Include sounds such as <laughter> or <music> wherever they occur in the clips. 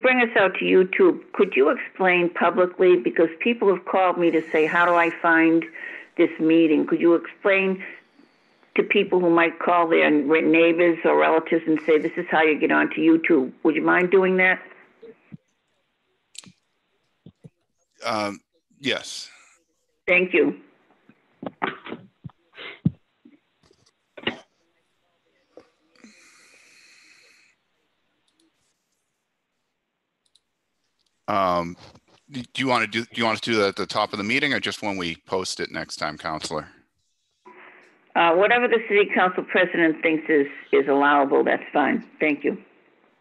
bring us out to YouTube, could you explain publicly, because people have called me to say, how do I find this meeting? Could you explain to people who might call their neighbors or relatives and say, this is how you get onto YouTube? Would you mind doing that? Um, yes. Thank you. Um, do you want to do, do you want to do that at the top of the meeting or just when we post it next time, Councilor? Uh, whatever the city council president thinks is, is allowable, that's fine. Thank you.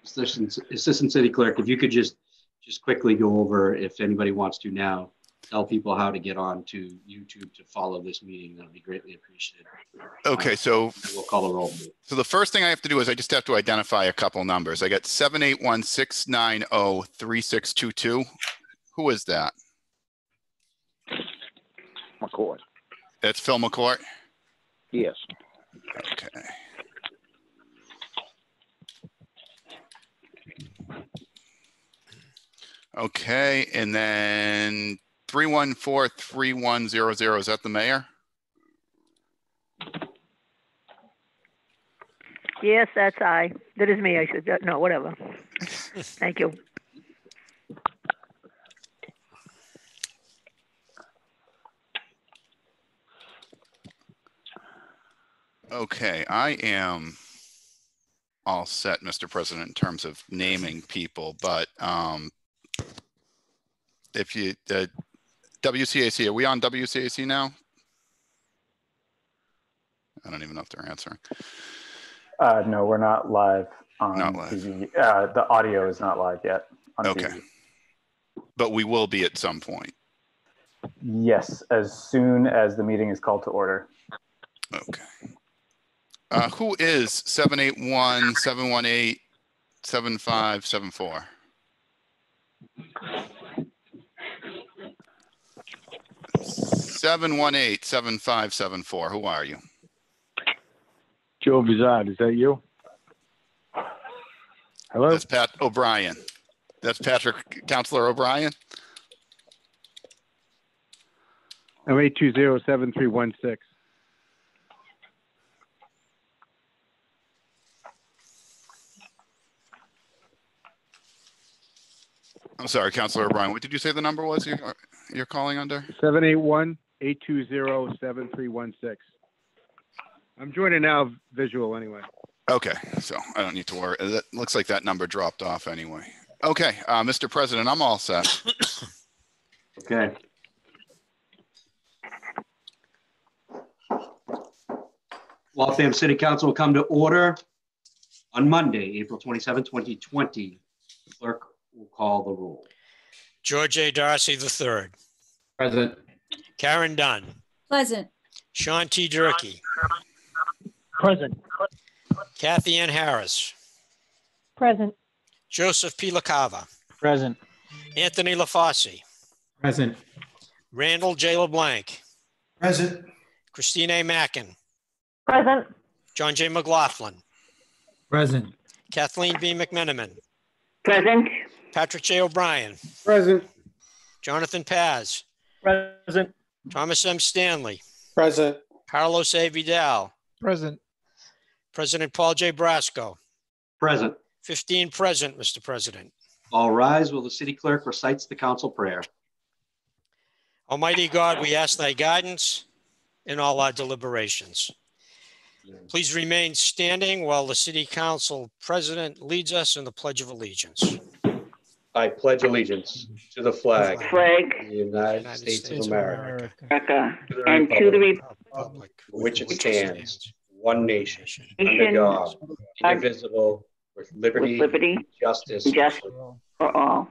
Assistant, Assistant City Clerk, if you could just, just quickly go over, if anybody wants to now, tell people how to get on to YouTube to follow this meeting, that'd be greatly appreciated. Okay, um, so We'll call the roll. So the first thing I have to do is I just have to identify a couple numbers. I got seven eight one six nine oh three six two two. Who is that? McCoy. That's Phil McCourt. Yes. Okay. Okay, and then three one four three one zero zero. Is that the mayor? Yes, that's I. That is me. I should, no, whatever. Thank you. Okay, I am all set, Mr. President, in terms of naming people, but um, if you, the WCAC, are we on WCAC now? I don't even know if they're answering. Uh, no, we're not live on Not live. TV. Uh, the audio is not live yet on Okay. TV. But we will be at some point. Yes, as soon as the meeting is called to order. Okay. Uh, who is seven eight one seven one eight seven five seven four? Seven one eight seven five seven four. Who are you? Joe Vizard, is that you? Hello? That's Pat O'Brien. That's Patrick, Councilor O'Brien. I'm eight two zero seven three one six. I'm sorry, Counselor O'Brien. What did you say the number was you're, you're calling under? Seven eight one eight two zero seven three one six. I'm joining now visual anyway. Okay, so I don't need to worry. It looks like that number dropped off anyway. Okay, uh, Mr. President, I'm all set. Okay. Waltham City Council will come to order on Monday, April 27, 2020. Clerk will call the roll. George A. Darcy III, Present. Karen Dunn, Present. Sean T. Durkee, Present. Kathy Ann Harris, Present. Joseph P. LaCava, Present. Anthony LaFauci, Present. Randall J. LeBlanc, Present. Christine A. Mackin, Present. John J. McLaughlin, Present. Kathleen B. McMenamin, Present? Patrick J. O'Brien, Present. Jonathan Paz, Present. Thomas M. Stanley, Present. Carlos A. Vidal, Present. President Paul J. Brasco, Present. 15 present, Mr. President. All rise while the city clerk recites the council prayer. Almighty God, we ask thy guidance in all our deliberations. Please remain standing while the city council president leads us in the Pledge of Allegiance. I pledge allegiance to the flag Flag, of the United States of America, America, to the and to the republic Republic for which it stands, one nation, under God, indivisible, with with liberty, liberty justice. and justice for all.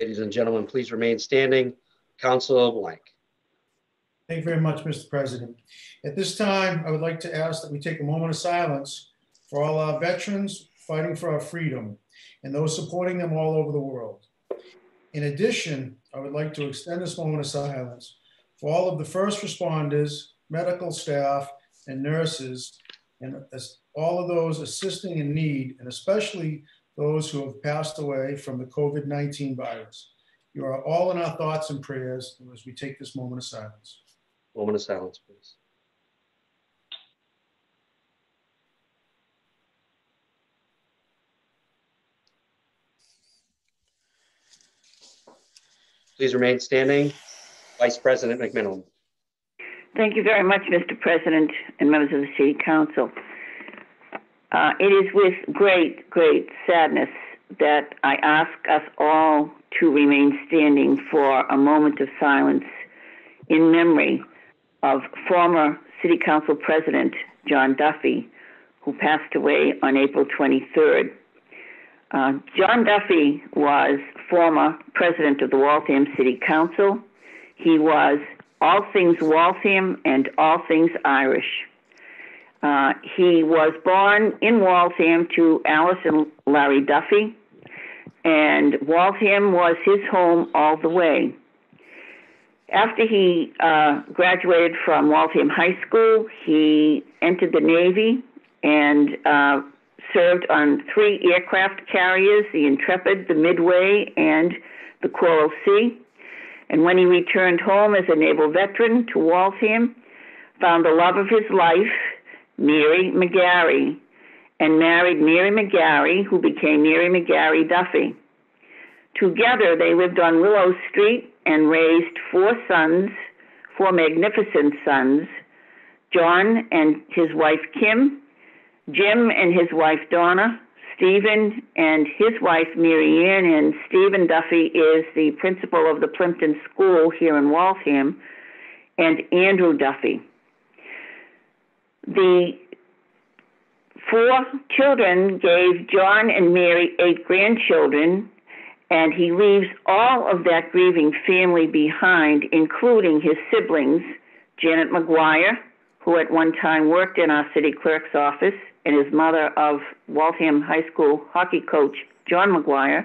Ladies and gentlemen, please remain standing. Council blank. Thank you very much, Mr. President. At this time, I would like to ask that we take a moment of silence for all our veterans fighting for our freedom and those supporting them all over the world. In addition, I would like to extend this moment of silence for all of the first responders, medical staff, and nurses, and all of those assisting in need, and especially those who have passed away from the COVID-19 virus. You are all in our thoughts and prayers as we take this moment of silence. Moment of silence, please. Please remain standing. Vice President McMenamin. Thank you very much, Mr. President and members of the City Council. Uh, it is with great, great sadness that I ask us all to remain standing for a moment of silence in memory of former City Council President John Duffy, who passed away on April 23rd. Uh, John Duffy was former president of the Waltham City Council. He was all things Waltham and all things Irish. Uh, he was born in Waltham to Alice and Larry Duffy, and Waltham was his home all the way. After he uh, graduated from Waltham High School, he entered the Navy and uh, served on three aircraft carriers the Intrepid, the Midway, and the Coral Sea. And when he returned home as a naval veteran to Waltham, found the love of his life, Mary McGarry, and married Mary McGarry, who became Mary McGarry Duffy. Together, they lived on Willow Street and raised four sons, four magnificent sons John and his wife Kim, Jim and his wife Donna, Stephen and his wife Mary Ann, and Stephen Duffy is the principal of the Plimpton School here in Waltham, and Andrew Duffy. The four children gave John and Mary eight grandchildren, and he leaves all of that grieving family behind, including his siblings, Janet McGuire, who at one time worked in our city clerk's office, and his mother of Waltham High School hockey coach John McGuire,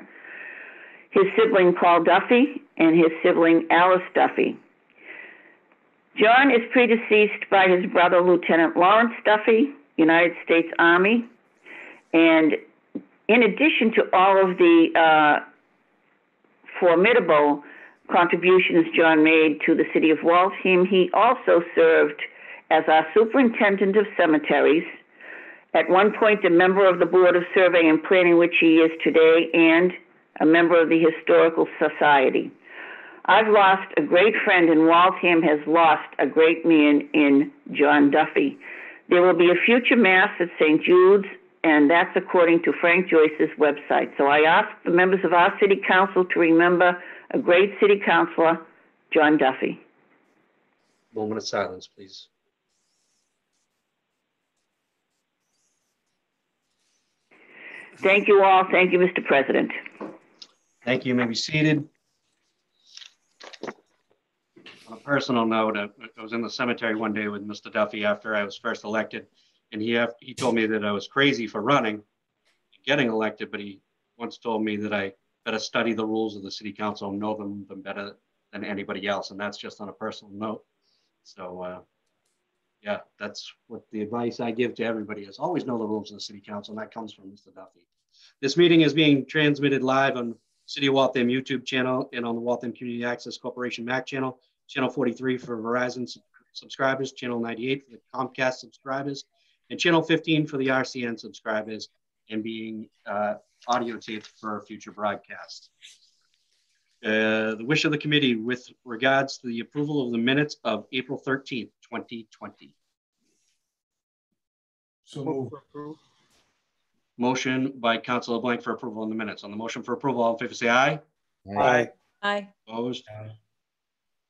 his sibling Paul Duffy, and his sibling Alice Duffy. John is predeceased by his brother Lieutenant Lawrence Duffy, United States Army, and in addition to all of the uh, formidable contributions John made to the city of Waltham, he also served as our superintendent of cemeteries at one point a member of the Board of Survey and Planning, which he is today, and a member of the Historical Society. I've lost a great friend, and Waltham has lost a great man in John Duffy. There will be a future Mass at St. Jude's, and that's according to Frank Joyce's website. So I ask the members of our City Council to remember a great City Councilor, John Duffy. Moment of silence, please. Thank you all. Thank you, Mr. President. Thank you. You may be seated. On a personal note, I I was in the cemetery one day with Mr. Duffy after I was first elected, and he he told me that I was crazy for running, and getting elected, but he once told me that I better study the rules of the city council and know them, them better than anybody else, and that's just on a personal note. So, uh, yeah, that's what the advice I give to everybody is always know the rules of the city council, and that comes from Mr. Duffy. This meeting is being transmitted live on City of Waltham YouTube channel and on the Waltham Community Access Corporation MAC channel, channel 43 for Verizon sub- subscribers, channel 98 for the Comcast subscribers, and channel 15 for the RCN subscribers, and being uh, audio taped for future broadcasts. Uh, the wish of the committee with regards to the approval of the minutes of April 13th, 2020. So move. Motion by Councilor Blank for approval on the minutes. On the motion for approval, all in favor, say aye. Aye. Aye. Opposed? Aye.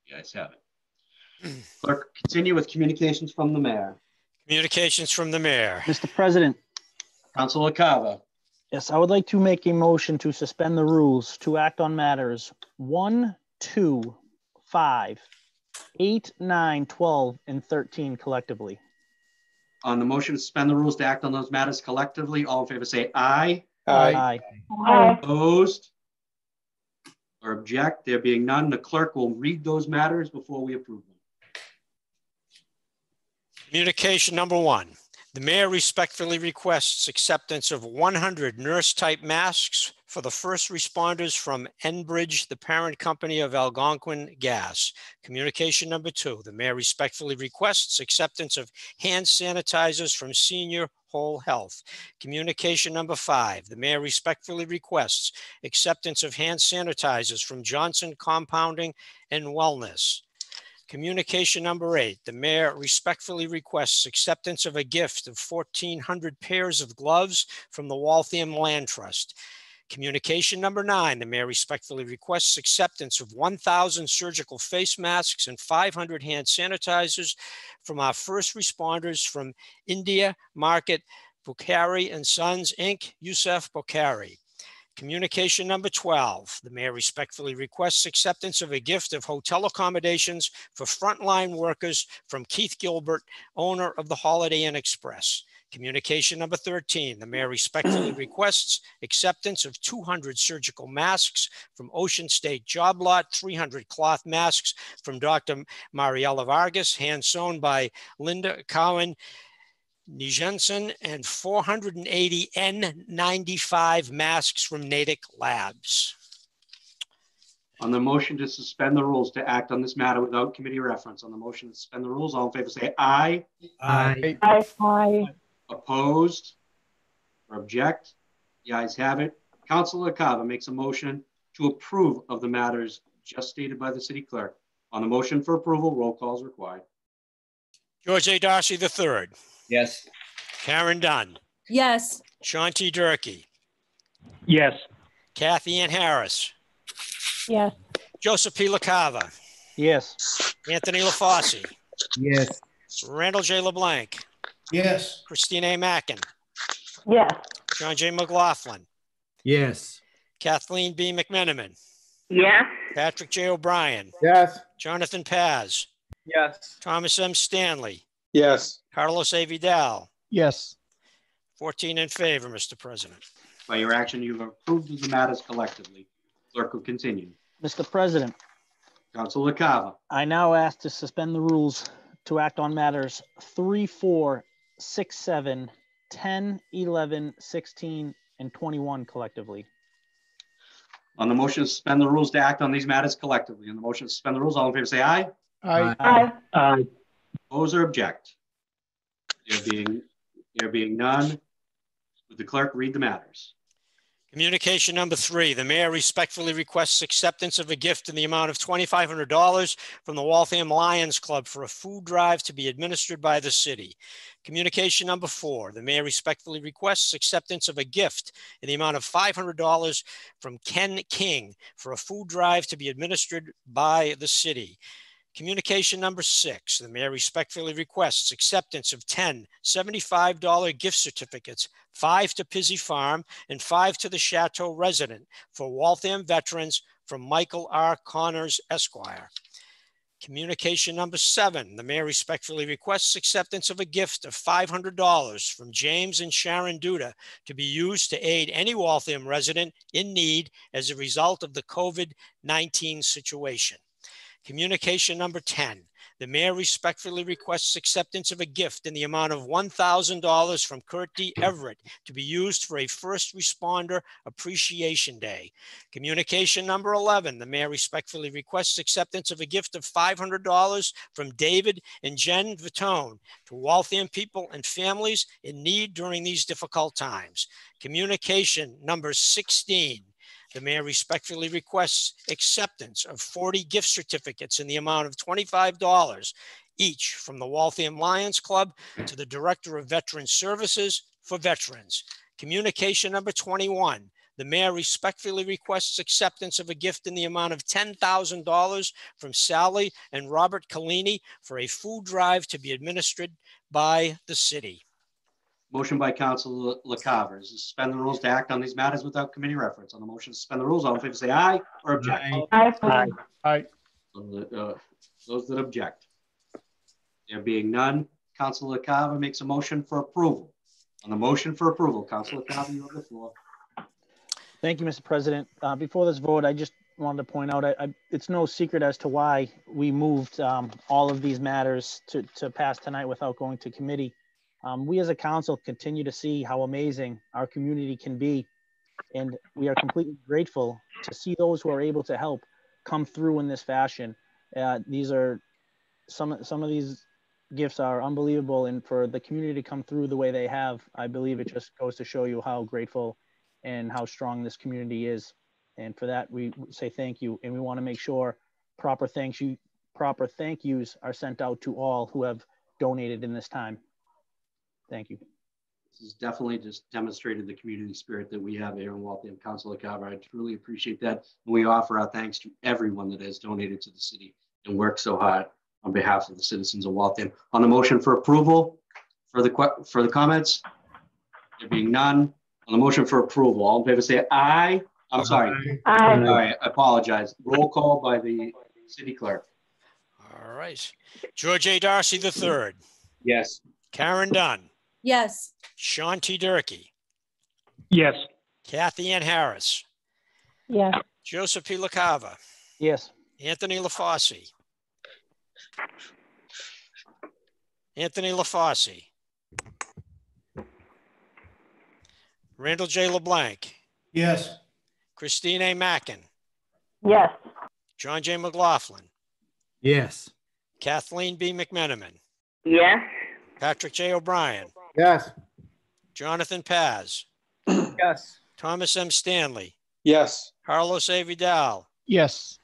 The ayes have it. Clerk, continue with communications from the mayor. Communications from the mayor. Mr. President, Councilor Carver, yes, I would like to make a motion to suspend the rules to act on matters one, two, five, eight, nine, 12, and 13 collectively. on the motion to suspend the rules to act on those matters collectively, all in favor, say aye. Aye. Opposed? Or object? There being none, the clerk will read those matters before we approve them. Communication number one. The mayor respectfully requests acceptance of 100 nurse-type masks for the first responders from Enbridge, the parent company of Algonquin Gas. Communication number two, the mayor respectfully requests acceptance of hand sanitizers from Senior Whole Health. Communication number five, the mayor respectfully requests acceptance of hand sanitizers from Johnson Compounding and Wellness. Communication number eight, the mayor respectfully requests acceptance of a gift of 1,400 pairs of gloves from the Waltham Land Trust. Communication number nine, the mayor respectfully requests acceptance of 1,000 surgical face masks and 500 hand sanitizers from our first responders from India Market Bukhari and Sons, Inc., Yusuf Bukhari. Communication number 12, the mayor respectfully requests acceptance of a gift of hotel accommodations for frontline workers from Keith Gilbert, owner of the Holiday Inn Express. Communication number 13, the mayor respectfully <clears throat> requests acceptance of 200 surgical masks from Ocean State Job Lot, 300 cloth masks from Dr. Mariella Vargas, hand sewn by Linda Cowan Nijensen, and 480 N95 masks from Natick Labs. On the motion to suspend the rules to act on this matter without committee reference, on the motion to suspend the rules, all in favor say aye. Aye. Aye. Opposed or object? The ayes have it. Councilor Carver makes a motion to approve of the matters just stated by the city clerk. On the motion for approval, roll call is required. George A. Darcy III, Yes. Karen Dunn, Yes. Sean T. Durkee, Yes. Kathy Ann Harris, Yes. Joseph P. LaCava, Yes. Anthony LaFauci, Yes. Randall J. LeBlanc, yes, Christine A. Mackin, Yes. John J. McLaughlin, Yes. Kathleen B. McMenamin, Yes, Patrick J. O'Brien, Yes. Jonathan Paz, Yes. Thomas M. Stanley, Yes. Carlos A. Vidal, Yes. 14 in favor, Mr. President. By your action, you've approved of the matters collectively. Clerk will continue. Mr. President, Councilor Carver, I now ask to suspend the rules to act on matters 3, 4, 6, 7, 10, 11, 16, and 21 collectively. on the motion to suspend the rules to act on these matters collectively. On the motion to suspend the rules, all in favor say aye. Aye. Aye. Oppose or object? There being, there being none, would the clerk read the matters? Communication number three, the mayor respectfully requests acceptance of a gift in the amount of $2,500 from the Waltham Lions Club for a food drive to be administered by the city. Communication number four, the mayor respectfully requests acceptance of a gift in the amount of $500 from Ken King for a food drive to be administered by the city. Communication number six, the mayor respectfully requests acceptance of 10 $75 gift certificates, five to Pizzy Farm and five to the Chateau Restaurant for Waltham veterans from Michael R. Connors Esquire. Communication number seven, the mayor respectfully requests acceptance of a gift of $500 from James and Sharon Duda to be used to aid any Waltham resident in need as a result of the COVID-19 situation. Communication number 10, the mayor respectfully requests acceptance of a gift in the amount of $1,000 from Kurt D. Everett to be used for a first responder appreciation day. Communication number 11, the mayor respectfully requests acceptance of a gift of $500 from David and Jen Vitone to Waltham people and families in need during these difficult times. Communication number 16, the mayor respectfully requests acceptance of 40 gift certificates in the amount of $25 each from the Waltham Lions Club to the Director of Veteran Services for Veterans. Communication number 21, the mayor respectfully requests acceptance of a gift in the amount of $10,000 from Sally and Robert Collini for a food drive to be administered by the city. Motion by Council LaCava is to suspend the rules to act on these matters without committee reference. On the motion to suspend the rules, all in favor say aye or object. Aye. Aye. Uh, Those that object. There being none, Council LaCava makes a motion for approval. On the motion for approval, Council LaCava, you have the floor. Thank you, Mr. President. Uh, before this vote, I just wanted to point out, I, I, it's no secret as to why we moved um, all of these matters to, to pass tonight without going to committee. Um, we as a council continue to see how amazing our community can be. And we are completely grateful to see those who are able to help come through in this fashion. Uh, these are some, some of these gifts are unbelievable. And for the community to come through the way they have, I believe it just goes to show you how grateful and how strong this community is. And for that, we say thank you. And we want to make sure proper thanks you, proper thank yous are sent out to all who have donated in this time. Thank you. This has definitely just demonstrated the community spirit that we have here in Waltham Council of Carver. I truly appreciate that. And we offer our thanks to everyone that has donated to the city and worked so hard on behalf of the citizens of Waltham. On the motion for approval, for the, for the comments? There being none, on the motion for approval, all in favor say aye. I'm sorry. Aye. All right, I apologize. Roll call by the city clerk. All right. George A. Darcy III, Yes. Karen Dunn, Yes. Sean T. Durkee, Yes. Kathy Ann Harris, Yes. Joseph P. LaCava, Yes. Anthony LaFauci. Anthony LaFauci. Randall J. LeBlanc, Yes. Christine A. Mackin, Yes. John J. McLaughlin, Yes. Kathleen B. McMenamin, Yes, Patrick J. O'Brien, Yes. Jonathan Paz, <clears throat> Yes. Thomas M. Stanley, Yes. Carlos A. Vidal, Yes.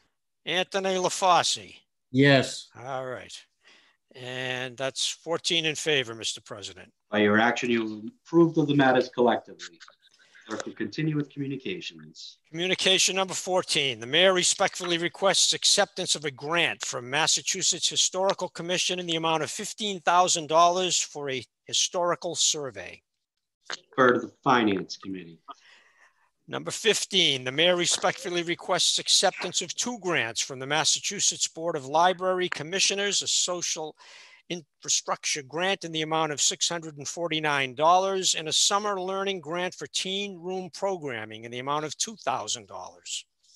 Anthony LaFauci. Yes. All right. And that's 14 in favor, Mr. President. By your action, you have approved of the matters collectively. Will continue with communications. Communication number 14, the mayor respectfully requests acceptance of a grant from Massachusetts Historical Commission in the amount of $15,000 for a historical survey. Refer to the Finance Committee. Number 15, the mayor respectfully requests acceptance of two grants from the Massachusetts Board of Library Commissioners, a social infrastructure grant in the amount of $649 and a summer learning grant for teen room programming in the amount of $2,000.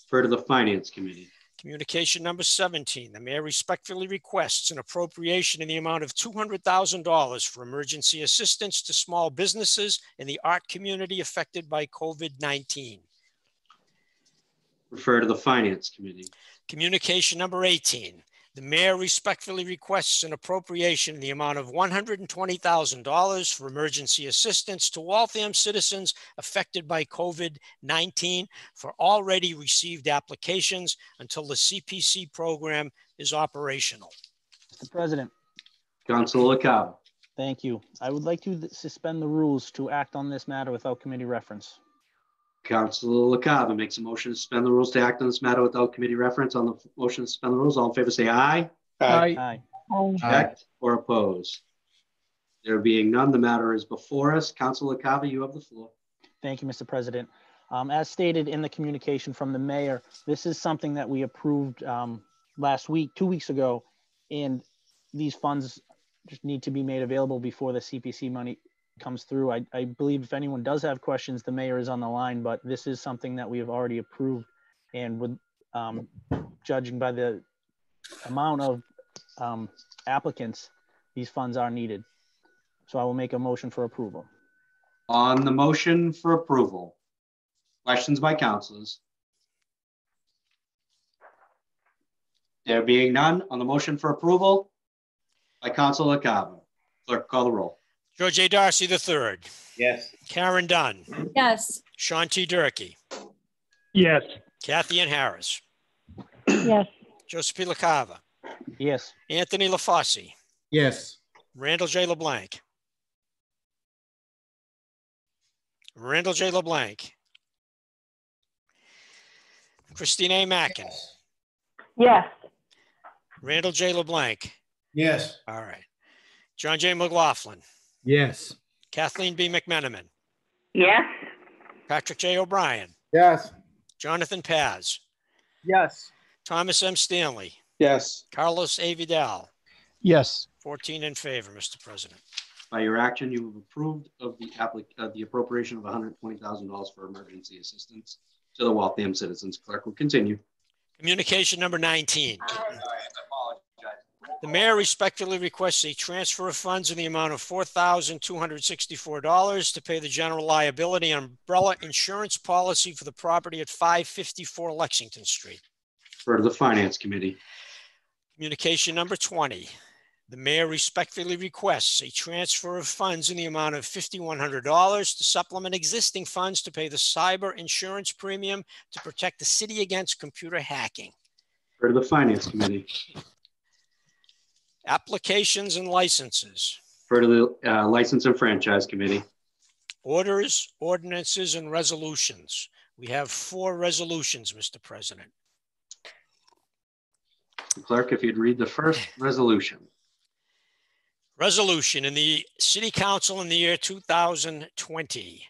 Refer to the Finance Committee. Communication number 17, the mayor respectfully requests an appropriation in the amount of $200,000 for emergency assistance to small businesses in the art community affected by COVID-19. Refer to the Finance Committee. Communication number 18, the mayor respectfully requests an appropriation in the amount of $120,000 for emergency assistance to Waltham citizens affected by COVID-19 for already received applications until the CPC program is operational. Mr. President, Councilor LaCava. thank you. I would like to suspend the rules to act on this matter without committee reference. Councilor LaCava makes a motion to suspend the rules to act on this matter without committee reference. On the motion to suspend the rules, all in favor say aye. Aye. Aye. Object or oppose? There being none, the matter is before us. Councilor LaCava, you have the floor. Thank you, Mr. President. Um, as stated in the communication from the mayor, this is something that we approved, um, last week, two weeks ago. And these funds just need to be made available before the CPC money comes through. I, I believe if anyone does have questions, the mayor is on the line, but this is something that we have already approved. And with, um, judging by the amount of, um, applicants, these funds are needed. So I will make a motion for approval. On the motion for approval, questions by councilors? There being none, on the motion for approval by Councilor LaCava. Clerk, call the roll. George A. Darcy III, Yes. Karen Dunn, Yes. Sean T. Durkee, Yes. Kathy Ann Harris, Yes. Joseph P. LaCava, Yes. Anthony LaFauci, Yes. Randall J. LeBlanc. Randall J. LeBlanc. Christine A. Mackin. Yes. Randall J. LeBlanc. Yes. All right. John J. McLaughlin. Yes. Kathleen B. McMenamin. yes, Patrick J. O'Brien. Yes. Jonathan Paz. Yes. Thomas M. Stanley. Yes. Carlos A. Vidal. Yes. 14 in favor, Mr. President. By your action, you have approved of the applic, uh, the appropriation of $120,000 for emergency assistance to the Waltham citizens. Clerk will continue. Communication number 19. The mayor respectfully requests a transfer of funds in the amount of four thousand two hundred sixty-four dollars to pay the general liability umbrella insurance policy for the property at five fifty-four Lexington Street. Refer to the Finance Committee. Communication number 20. The mayor respectfully requests a transfer of funds in the amount of $5,100 to supplement existing funds to pay the cyber insurance premium to protect the city against computer hacking. Refer to the Finance Committee. Applications and licenses, to the uh, License and Franchise Committee. orders, ordinances, and resolutions. We have four resolutions, Mr. President. Clerk, if you'd read the first <laughs> resolution. Resolution in the City Council in the year 2020.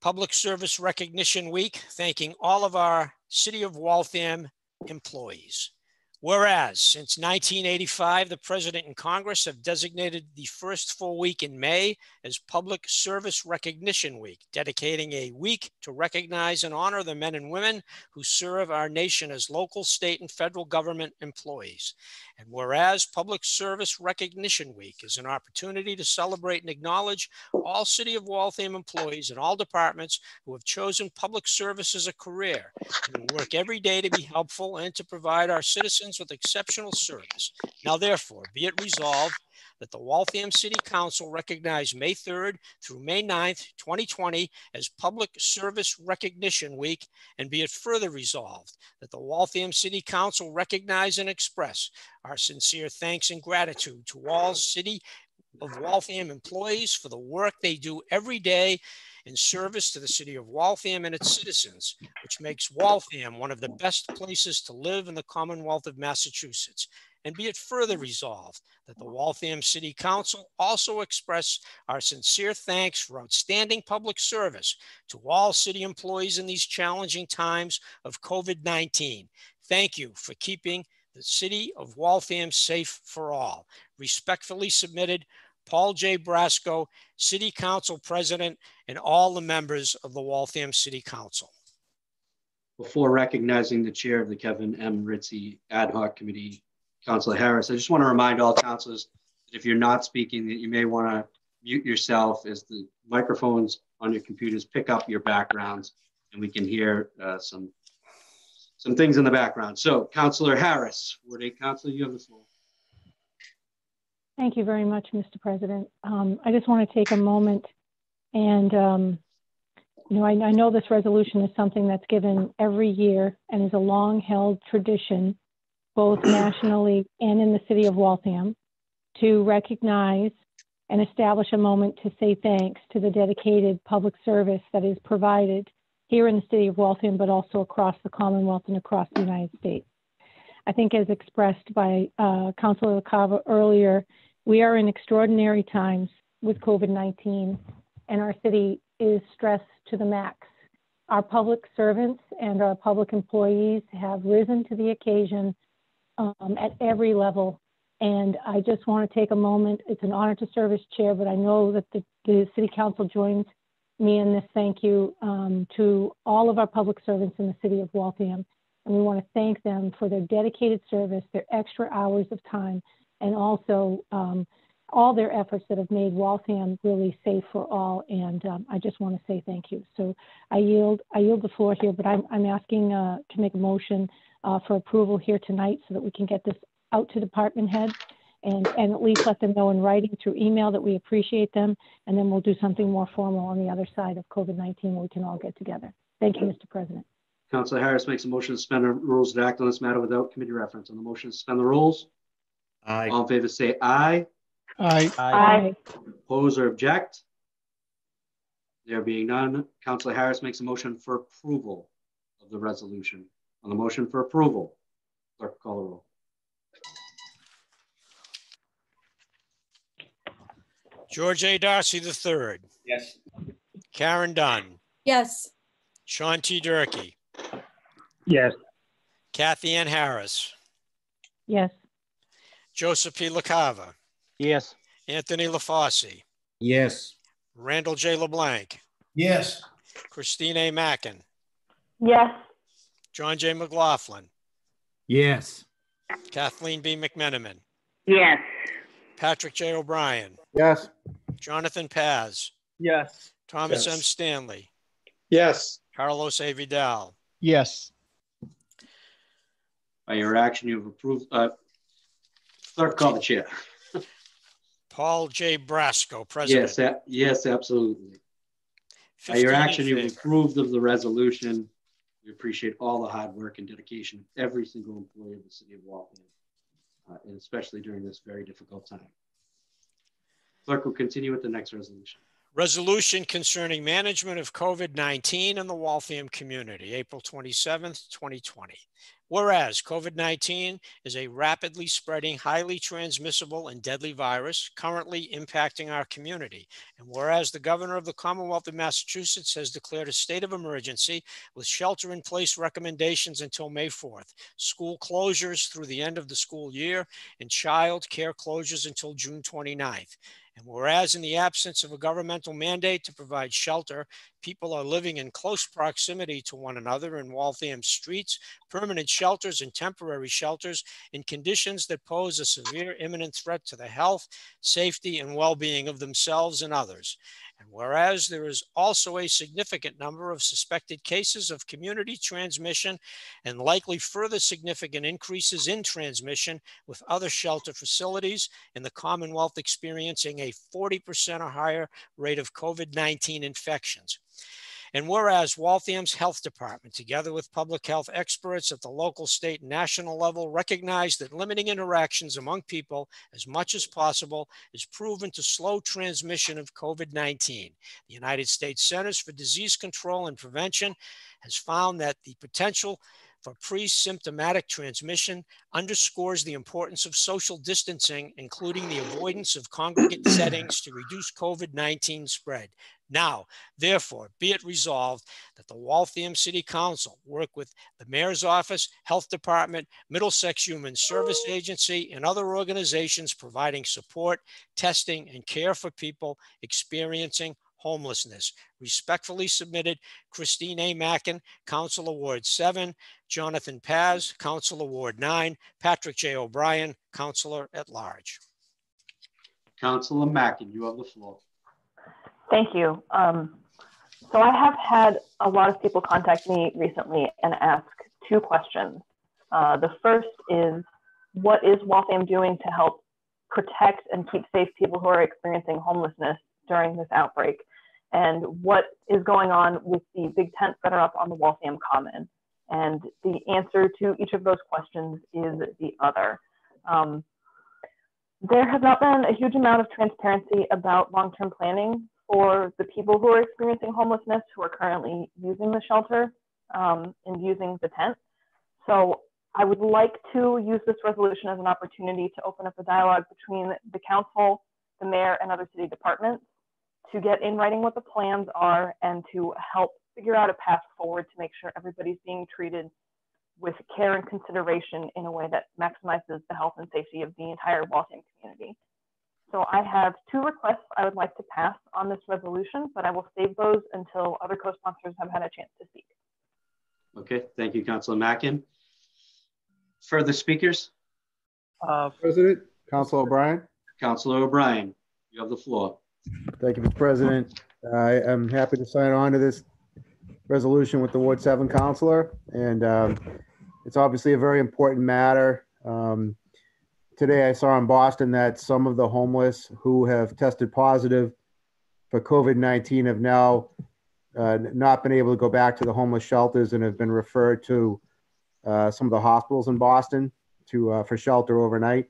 Public Service Recognition Week, thanking all of our City of Waltham employees. Whereas since 1985, the President and Congress have designated the first full week in May as Public Service Recognition Week, dedicating a week to recognize and honor the men and women who serve our nation as local, state, and federal government employees. And whereas Public Service Recognition Week is an opportunity to celebrate and acknowledge all City of Waltham employees in all departments who have chosen public service as a career and work every day to be helpful and to provide our citizens with exceptional service. Now, therefore, be it resolved that the Waltham City Council recognize May 3rd through May 9th, 2020 as Public Service Recognition Week, and be it further resolved that the Waltham City Council recognize and express our sincere thanks and gratitude to all City of Waltham employees for the work they do every day in service to the city of Waltham and its citizens, which makes Waltham one of the best places to live in the Commonwealth of Massachusetts. And be it further resolved that the Waltham City Council also express our sincere thanks for outstanding public service to all city employees in these challenging times of COVID 19. Thank you for keeping the city of Waltham safe for all. Respectfully submitted, Paul J. Brasco, City Council President, and all the members of the Waltham City Council. Before recognizing the chair of the Kevin M. Ritzy Ad Hoc Committee, Councilor Harris, I just want to remind all councilors that if you're not speaking, that you may want to mute yourself as the microphones on your computers pick up your backgrounds and we can hear uh, some some things in the background. So Councilor Harris, Ward 8 Councilor, you have the floor. Thank you very much, Mr. President. Um, I just want to take a moment and, um, you know, I, I know this resolution is something that's given every year and is a long held tradition, both <clears throat> nationally and in the city of Waltham, to recognize and establish a moment to say thanks to the dedicated public service that is provided here in the city of Waltham, but also across the Commonwealth and across the United States. I think as expressed by uh, Councilor LaCava earlier, we are in extraordinary times with COVID-19 and our city is stressed to the max. Our public servants and our public employees have risen to the occasion um, at every level. And I just want to take a moment. It's an honor to serve as chair, but I know that the, the city council joins me in this thank you um, to all of our public servants in the city of Waltham. And we want to thank them for their dedicated service, their extra hours of time, and also um, all their efforts that have made Waltham really safe for all. And um, I just want to say thank you. So I yield, I yield the floor here, but I'm, I'm asking uh, to make a motion uh, for approval here tonight so that we can get this out to department heads and, and at least let them know in writing through email that we appreciate them. And then we'll do something more formal on the other side of COVID-19 where we can all get together. Thank you, Mr. President. Councilor Harris makes a motion to suspend the rules to act on this matter without committee reference. On the motion to suspend the rules, Aye. all in favor say aye. Aye. Aye. Oppose or object? There being none, Councilor Harris makes a motion for approval of the resolution. On the motion for approval, clerk call the roll. George A. Darcy III, Yes. Karen Dunn, Yes. Sean T. Durkee, Yes. Kathy Ann Harris, Yes. Joseph P. LaCava, Yes. Anthony LaFauci, Yes. Randall J. LeBlanc, Yes. Christine A. Mackin, Yes. John J. McLaughlin, Yes. Kathleen B. McMenamin, Yes. Patrick J. O'Brien, Yes. Jonathan Paz, Yes. Thomas Yes. M. Stanley, Yes. Carlos A. Vidal. Yes. By your action, you have approved, uh, clerk call the chair. Paul J. Brasco, President. Yes, a- yes, absolutely. By your action, you've approved of the resolution. We appreciate all the hard work and dedication of every single employee of the city of Waltham, uh, and especially during this very difficult time. Clerk will continue with the next resolution. Resolution concerning management of COVID-19 in the Waltham community, April 27th, 2020. Whereas COVID-19 is a rapidly spreading, highly transmissible and deadly virus currently impacting our community. And whereas the governor of the Commonwealth of Massachusetts has declared a state of emergency with shelter in place recommendations until May 4th, school closures through the end of the school year, and child care closures until June 29th. And whereas in the absence of a governmental mandate to provide shelter, people are living in close proximity to one another in Waltham streets, permanent shelters and temporary shelters in conditions that pose a severe imminent threat to the health, safety, and well-being of themselves and others. And whereas there is also a significant number of suspected cases of community transmission and likely further significant increases in transmission with other shelter facilities in the Commonwealth experiencing a 40% or higher rate of COVID 19 infections. And whereas Waltham's Health Department, together with public health experts at the local, state, and national level, recognize that limiting interactions among people as much as possible is proven to slow transmission of COVID 19. The United States Centers for Disease Control and Prevention has found that the potential for pre-symptomatic transmission underscores the importance of social distancing, including the avoidance of congregate <clears throat> settings to reduce COVID-19 spread. Now, therefore, be it resolved that the Waltham City Council work with the Mayor's Office, Health Department, Middlesex Human Service Agency, and other organizations providing support, testing, and care for people experiencing homelessness. Respectfully submitted, Christine A. Mackin, Council Award 7, Jonathan Paz, Council Award 9, Patrick J. O'Brien, Councilor at Large. Councilor Mackin, you have the floor. Thank you. Um, so I have had a lot of people contact me recently and ask two questions. Uh, the first is, what is Waltham doing to help protect and keep safe people who are experiencing homelessness during this outbreak? And what is going on with the big tents that are up on the Waltham Common? And the answer to each of those questions is the other. Um, there has not been a huge amount of transparency about long-term planning for the people who are experiencing homelessness who are currently using the shelter um, and using the tent. So I would like to use this resolution as an opportunity to open up a dialogue between the council, the mayor, and other city departments to get in writing what the plans are and to help figure out a path forward to make sure everybody's being treated with care and consideration in a way that maximizes the health and safety of the entire Waltham community. So I have two requests I would like to pass on this resolution, but I will save those until other co-sponsors have had a chance to speak. Okay, thank you, Councilor Mackin. Further speakers? Uh, President, Council O'Brien. Councilor O'Brien, you have the floor. Thank you, Mr. President. I am happy to sign on to this resolution with the Ward 7 Councilor, and um, it's obviously a very important matter. Um, Today, I saw in Boston that some of the homeless who have tested positive for COVID-19 have now uh, not been able to go back to the homeless shelters and have been referred to uh, some of the hospitals in Boston to uh, for shelter overnight.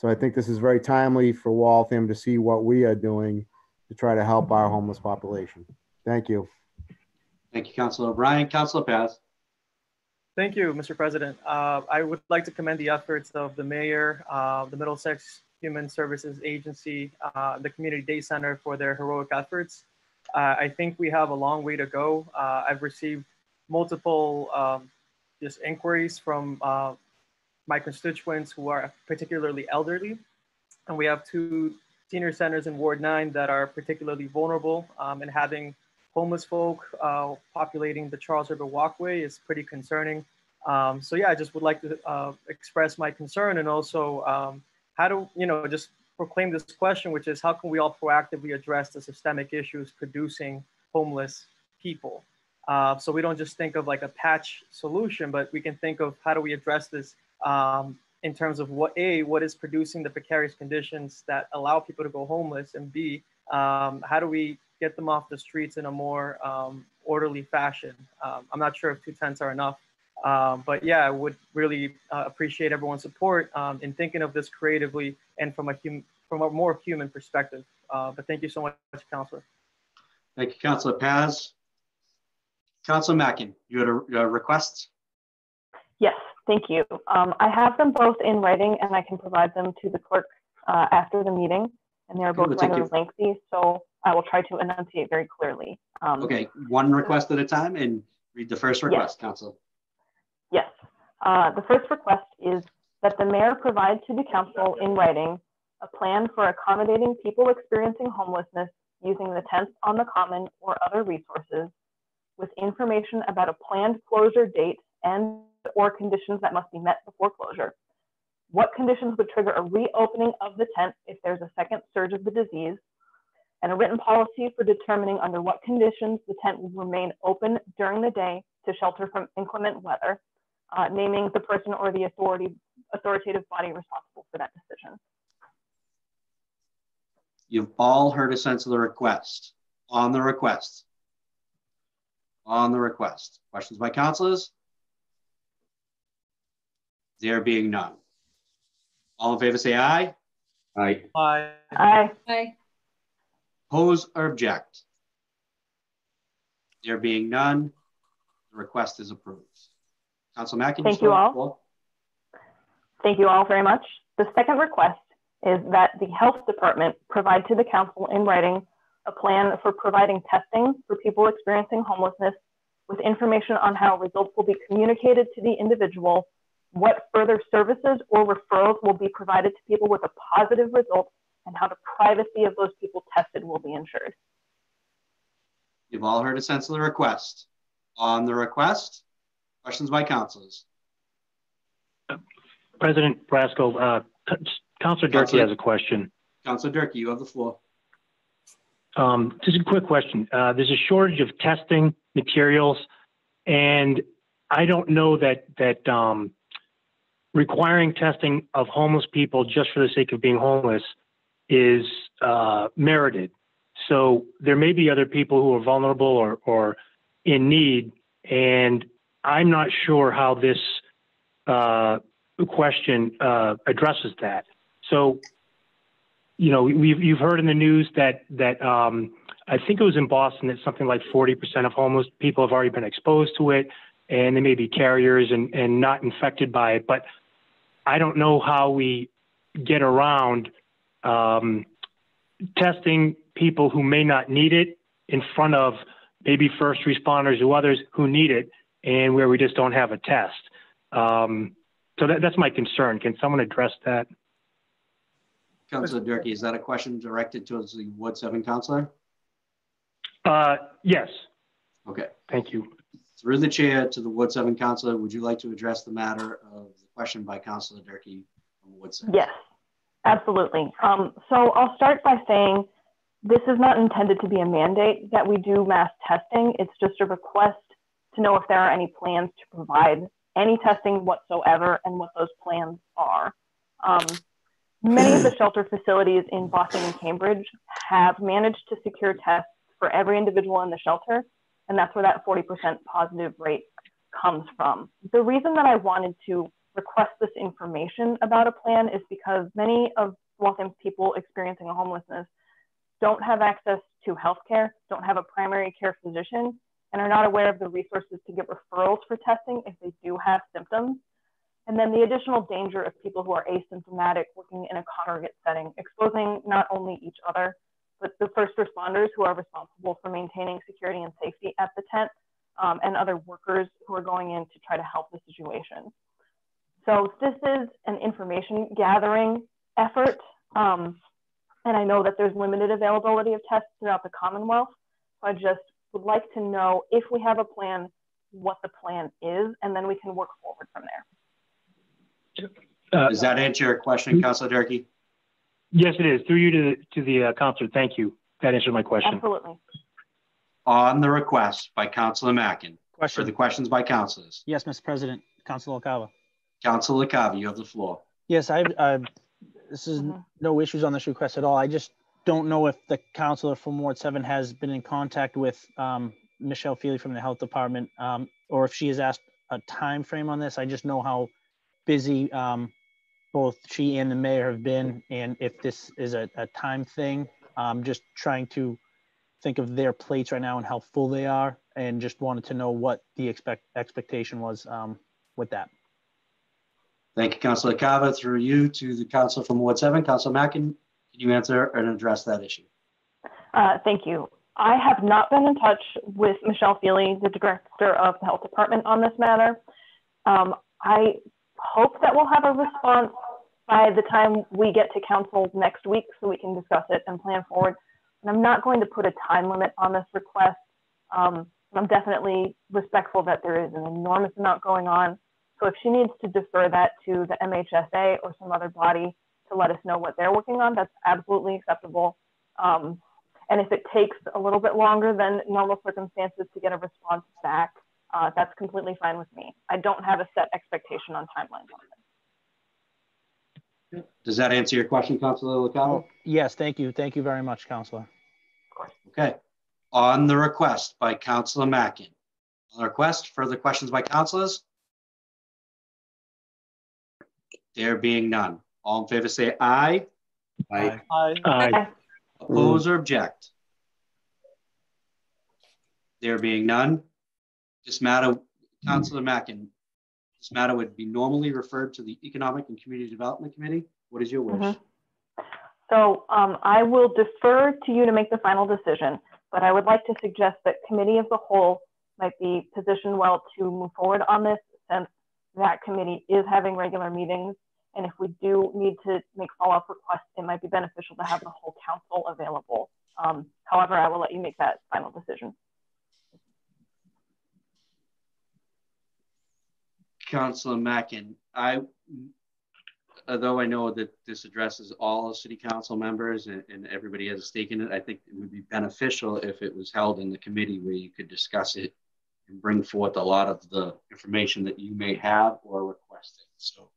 So I think this is very timely for Waltham to see what we are doing to try to help our homeless population. Thank you. Thank you, Councilor O'Brien. Councilor Paz. Thank you, Mr. President. Uh, I would like to commend the efforts of the mayor, uh, the Middlesex Human Services Agency, uh, the Community Day Center for their heroic efforts. Uh, I think we have a long way to go. Uh, I've received multiple um, just inquiries from uh, my constituents who are particularly elderly. And we have two senior centers in Ward 9 that are particularly vulnerable um, and having homeless folk uh, populating the Charles River Walkway is pretty concerning. Um, so yeah, I just would like to uh, express my concern and also um, how do, you know, just proclaim this question, which is how can we all proactively address the systemic issues producing homeless people? Uh, so we don't just think of like a patch solution, but we can think of how do we address this um, in terms of what a what is producing the precarious conditions that allow people to go homeless, and b um, how do we get them off the streets in a more um, orderly fashion? Um, I'm not sure if two tents are enough, um, but yeah, I would really uh, appreciate everyone's support um, in thinking of this creatively and from a hum- from a more human perspective. Uh, but thank you so much, Councilor. Thank you, Councilor Paz. Councilor Mackin, you had a, a request? Yes, thank you. Um, I have them both in writing and I can provide them to the clerk uh, after the meeting. And they're both thank rather you. lengthy, so I will try to enunciate very clearly. Um, Okay, one request at a time and read the first request, Council. Yes. Uh, the first request is that the mayor provide to the council in writing a plan for accommodating people experiencing homelessness using the tents on the common or other resources with information about a planned closure date and or conditions that must be met before closure. What conditions would trigger a reopening of the tent if there's a second surge of the disease? And a written policy for determining under what conditions the tent will remain open during the day to shelter from inclement weather, uh, naming the person or the authority, authoritative body responsible for that decision. You've all heard a sense of the request. On the request. On the request. Questions by councilors? There being none. All in favor say aye. Aye. Aye. Aye. Aye. Oppose or object? There being none, the request is approved. Council Mackin? Thank you all. floor? Thank you all very much. The second request is that the health department provide to the council in writing a plan for providing testing for people experiencing homelessness with information on how results will be communicated to the individual, what further services or referrals will be provided to people with a positive result, and how the privacy of those people tested will be ensured. You've all heard a sense of the request. On the request, questions by councilors? President Brasco, uh, Councilor Durkee has a question. Councilor Durkee, you have the floor. Um, just a quick question. Uh, there's a shortage of testing materials, and I don't know that that um, requiring testing of homeless people just for the sake of being homeless is uh, merited. So there may be other people who are vulnerable or, or in need, and I'm not sure how this uh, question uh, addresses that. So you know, we've you've heard in the news that that um, I think it was in Boston that something like 40% of homeless people have already been exposed to it, and they may be carriers and and not infected by it. But I don't know how we get around um, testing people who may not need it in front of maybe first responders or others who need it, and where we just don't have a test. Um, so that, that's my concern. Can someone address that? Councilor Durkee, is that a question directed towards the Ward 7 councilor? Uh, yes. Okay. Thank you. Through the chair to the Ward 7 councilor, would you like to address the matter of question by Councilor Durkee from 7? Yes, absolutely. Um, so I'll start by saying this is not intended to be a mandate that we do mass testing. It's just a request to know if there are any plans to provide any testing whatsoever and what those plans are. Um, many of the shelter facilities in Boston and Cambridge have managed to secure tests for every individual in the shelter, and that's where that 40% positive rate comes from. The reason that I wanted to request this information about a plan is because many of Waltham's people experiencing homelessness don't have access to healthcare, don't have a primary care physician, and are not aware of the resources to get referrals for testing if they do have symptoms. And then the additional danger of people who are asymptomatic working in a congregate setting, exposing not only each other, but the first responders who are responsible for maintaining security and safety at the tent, um, and other workers who are going in to try to help the situation. So this is an information gathering effort. Um, and I know that there's limited availability of tests throughout the Commonwealth. So I just would like to know if we have a plan, what the plan is, and then we can work forward from there. Uh, Does that answer your question, Councilor Durkee? Yes, it is. Through you to, the- to the uh, counselor. Thank you. That answered my question. Absolutely. On the request by Councilor Mackin. Question. For the questions by councilors. Yes, Mr. President, Councilor LaCava. Councilor LaCava, you have the floor. Yes, I, I, this is no issues on this request at all. I just don't know if the counselor from Ward Seven has been in contact with, um, Michelle Feely from the Health Department, um, or if she has asked a time frame on this. I just know how busy, um, both she and the mayor have been, and if this is a, a time thing, um, just trying to think of their plates right now and how full they are, and just wanted to know what the expect, expectation was, um, with that. Thank you, Councilor Cava. Through you to the council from Ward Seven, Councilor Mackin, can you answer and address that issue? Uh, Thank you. I have not been in touch with Michelle Feely, the Director of the Health Department on this matter. Um, I hope that we'll have a response by the time we get to council next week so we can discuss it and plan forward. And I'm not going to put a time limit on this request. Um, I'm definitely respectful that there is an enormous amount going on. So if she needs to defer that to the MHSA or some other body to let us know what they're working on, that's absolutely acceptable. Um, and if it takes a little bit longer than normal circumstances to get a response back, uh, that's completely fine with me. I don't have a set expectation on timelines on this. Does that answer your question, Councilor LaCava? Yes, thank you. Thank you very much, Counselor. Okay. On the request by Councilor Mackin. On the request, further questions by councilors? There being none. All in favor, say aye. Aye. Aye. Oppose or object? There being none, this matter, Councilor Mackin, this matter would be normally referred to the Economic and Community Development Committee. What is your wish? Mhm. So um, I will defer to you to make the final decision, but I would like to suggest that committee of the whole might be positioned well to move forward on this since that committee is having regular meetings. And if we do need to make follow-up requests, it might be beneficial to have the whole council available. Um, however, I will let you make that final decision. Councilor Mackin, I, although I know that this addresses all city council members and, and everybody has a stake in it, I think it would be beneficial if it was held in the committee where you could discuss it and bring forth a lot of the information that you may have or requested. So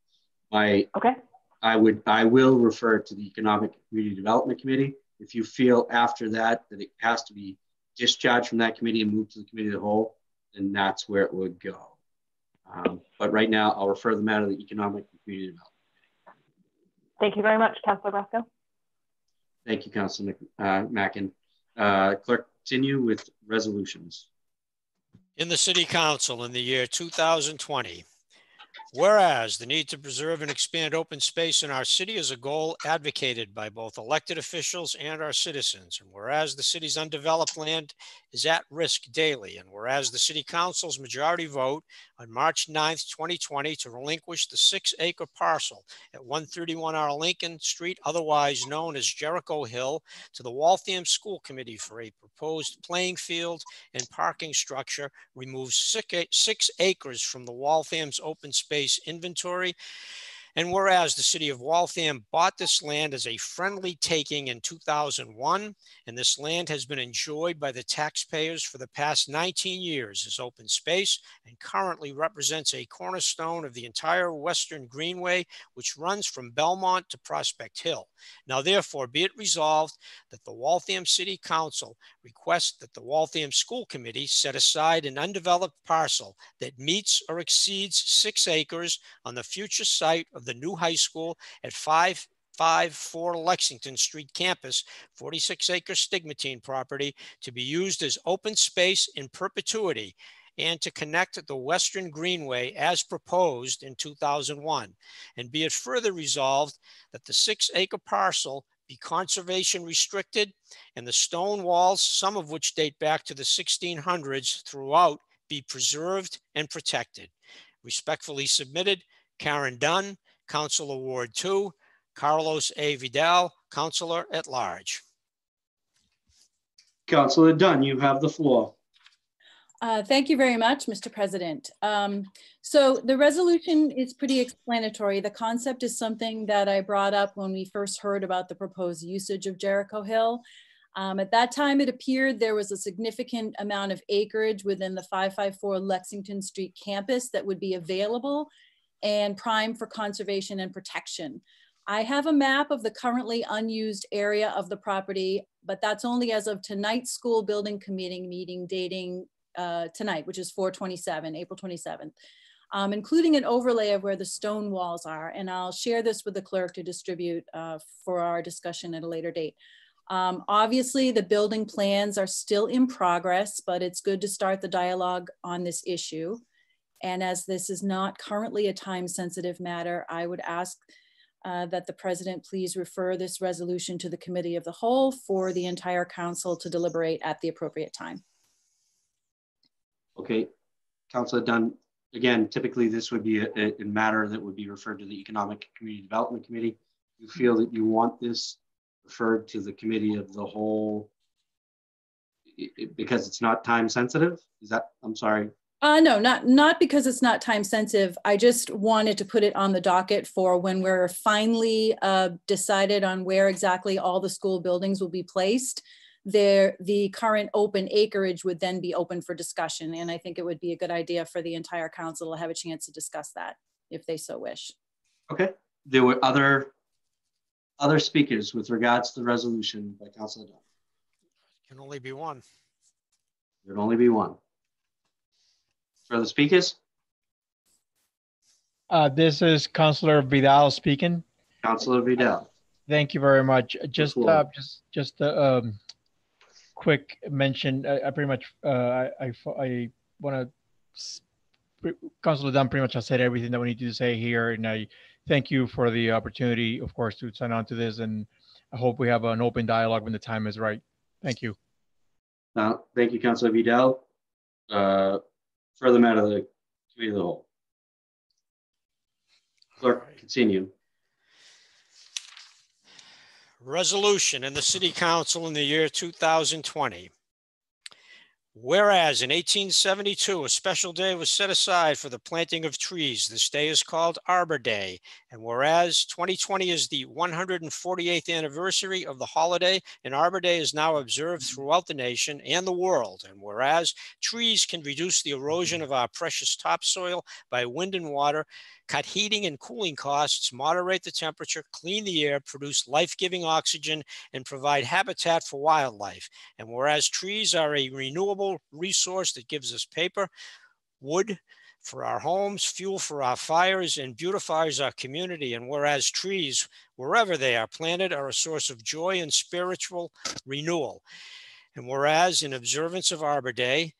my, okay, I would, I will refer to the Economic Community Development Committee. If you feel after that that it has to be discharged from that committee and moved to the committee of the whole, then that's where it would go. Um, but right now, I'll refer the matter to the Economic and Community Development. Thank you very much, Councilor Brasco. Thank you, Councilor uh, Mackin. Uh, clerk, continue with resolutions. In the city council in the year 2020. Whereas the need to preserve and expand open space in our city is a goal advocated by both elected officials and our citizens. And whereas the city's undeveloped land is at risk daily. And whereas the city council's majority vote on March 9th, 2020 to relinquish the six acre parcel at 131 R Lincoln Street, otherwise known as Jericho Hill, to the Waltham School Committee for a proposed playing field and parking structure removes six acres from the Waltham's open space inventory. And whereas the city of Waltham bought this land as a friendly taking in 2001, and this land has been enjoyed by the taxpayers for the past 19 years as open space and currently represents a cornerstone of the entire Western Greenway, which runs from Belmont to Prospect Hill. Now, therefore, be it resolved that the Waltham City Council request that the Waltham School Committee set aside an undeveloped parcel that meets or exceeds six acres on the future site of the new high school at 554 Lexington Street campus, 46 acre stigmatine property to be used as open space in perpetuity and to connect the Western Greenway as proposed in 2001. And be it further resolved that the six acre parcel be conservation restricted and the stone walls, some of which date back to the 1600s throughout, be preserved and protected. Respectfully submitted, Karen Dunn, Councilor Award 2, Carlos A. Vidal, Councilor at Large. Councilor Dunn, you have the floor. Uh, Thank you very much, Mr. President. Um, So the resolution is pretty explanatory. The concept is something that I brought up when we first heard about the proposed usage of Jericho Hill. Um, At that time, it appeared there was a significant amount of acreage within the 554 Lexington Street campus that would be available and prime for conservation and protection. I have a map of the currently unused area of the property, but that's only as of tonight's school building committee meeting dating uh, tonight, which is 427, April 27th, um, including an overlay of where the stone walls are. And I'll share this with the clerk to distribute uh, for our discussion at a later date. Um, obviously, the building plans are still in progress, but it's good to start the dialogue on this issue. And as this is not currently a time sensitive matter, I would ask uh, that the president please refer this resolution to the committee of the whole for the entire council to deliberate at the appropriate time. Okay, Councilor Dunn, again, typically this would be a, a matter that would be referred to the Economic Community Development Committee. You feel that you want this referred to the committee of the whole i- i- because it's not time sensitive? Is that, I'm sorry, Uh, no, not, not because it's not time sensitive. I just wanted to put it on the docket for when we're finally uh, decided on where exactly all the school buildings will be placed. There, the current open acreage would then be open for discussion. And I think it would be a good idea for the entire council to have a chance to discuss that if they so wish. okay. There were other, other speakers with regards to the resolution by Councilor Dunn. Can only be one. There'd only be one. Further speakers? Uh, this is Councilor Vidal speaking. Councilor Vidal. Thank you very much. Just, floor. uh, just, just a um, quick mention. I, I pretty much, uh, I, I, I want to. Councilor Dunn pretty much has said everything that we need to say here, and I thank you for the opportunity, of course, to sign on to this, and I hope we have an open dialogue when the time is right. Thank you. Now, thank you, Councilor Vidal. Uh, Further matter of the committee of the whole. Clerk, continue. Resolution in the city council in the year 2020. Whereas in 1872, a special day was set aside for the planting of trees. This day is called Arbor Day. And whereas 2020 is the 148th anniversary of the holiday, and Arbor Day is now observed throughout the nation and the world. And whereas trees can reduce the erosion of our precious topsoil by wind and water, cut heating and cooling costs, moderate the temperature, clean the air, produce life-giving oxygen, and provide habitat for wildlife. And whereas trees are a renewable resource that gives us paper, wood for our homes, fuel for our fires, and beautifies our community. And whereas trees, wherever they are planted, are a source of joy and spiritual renewal. And whereas in observance of Arbor Day,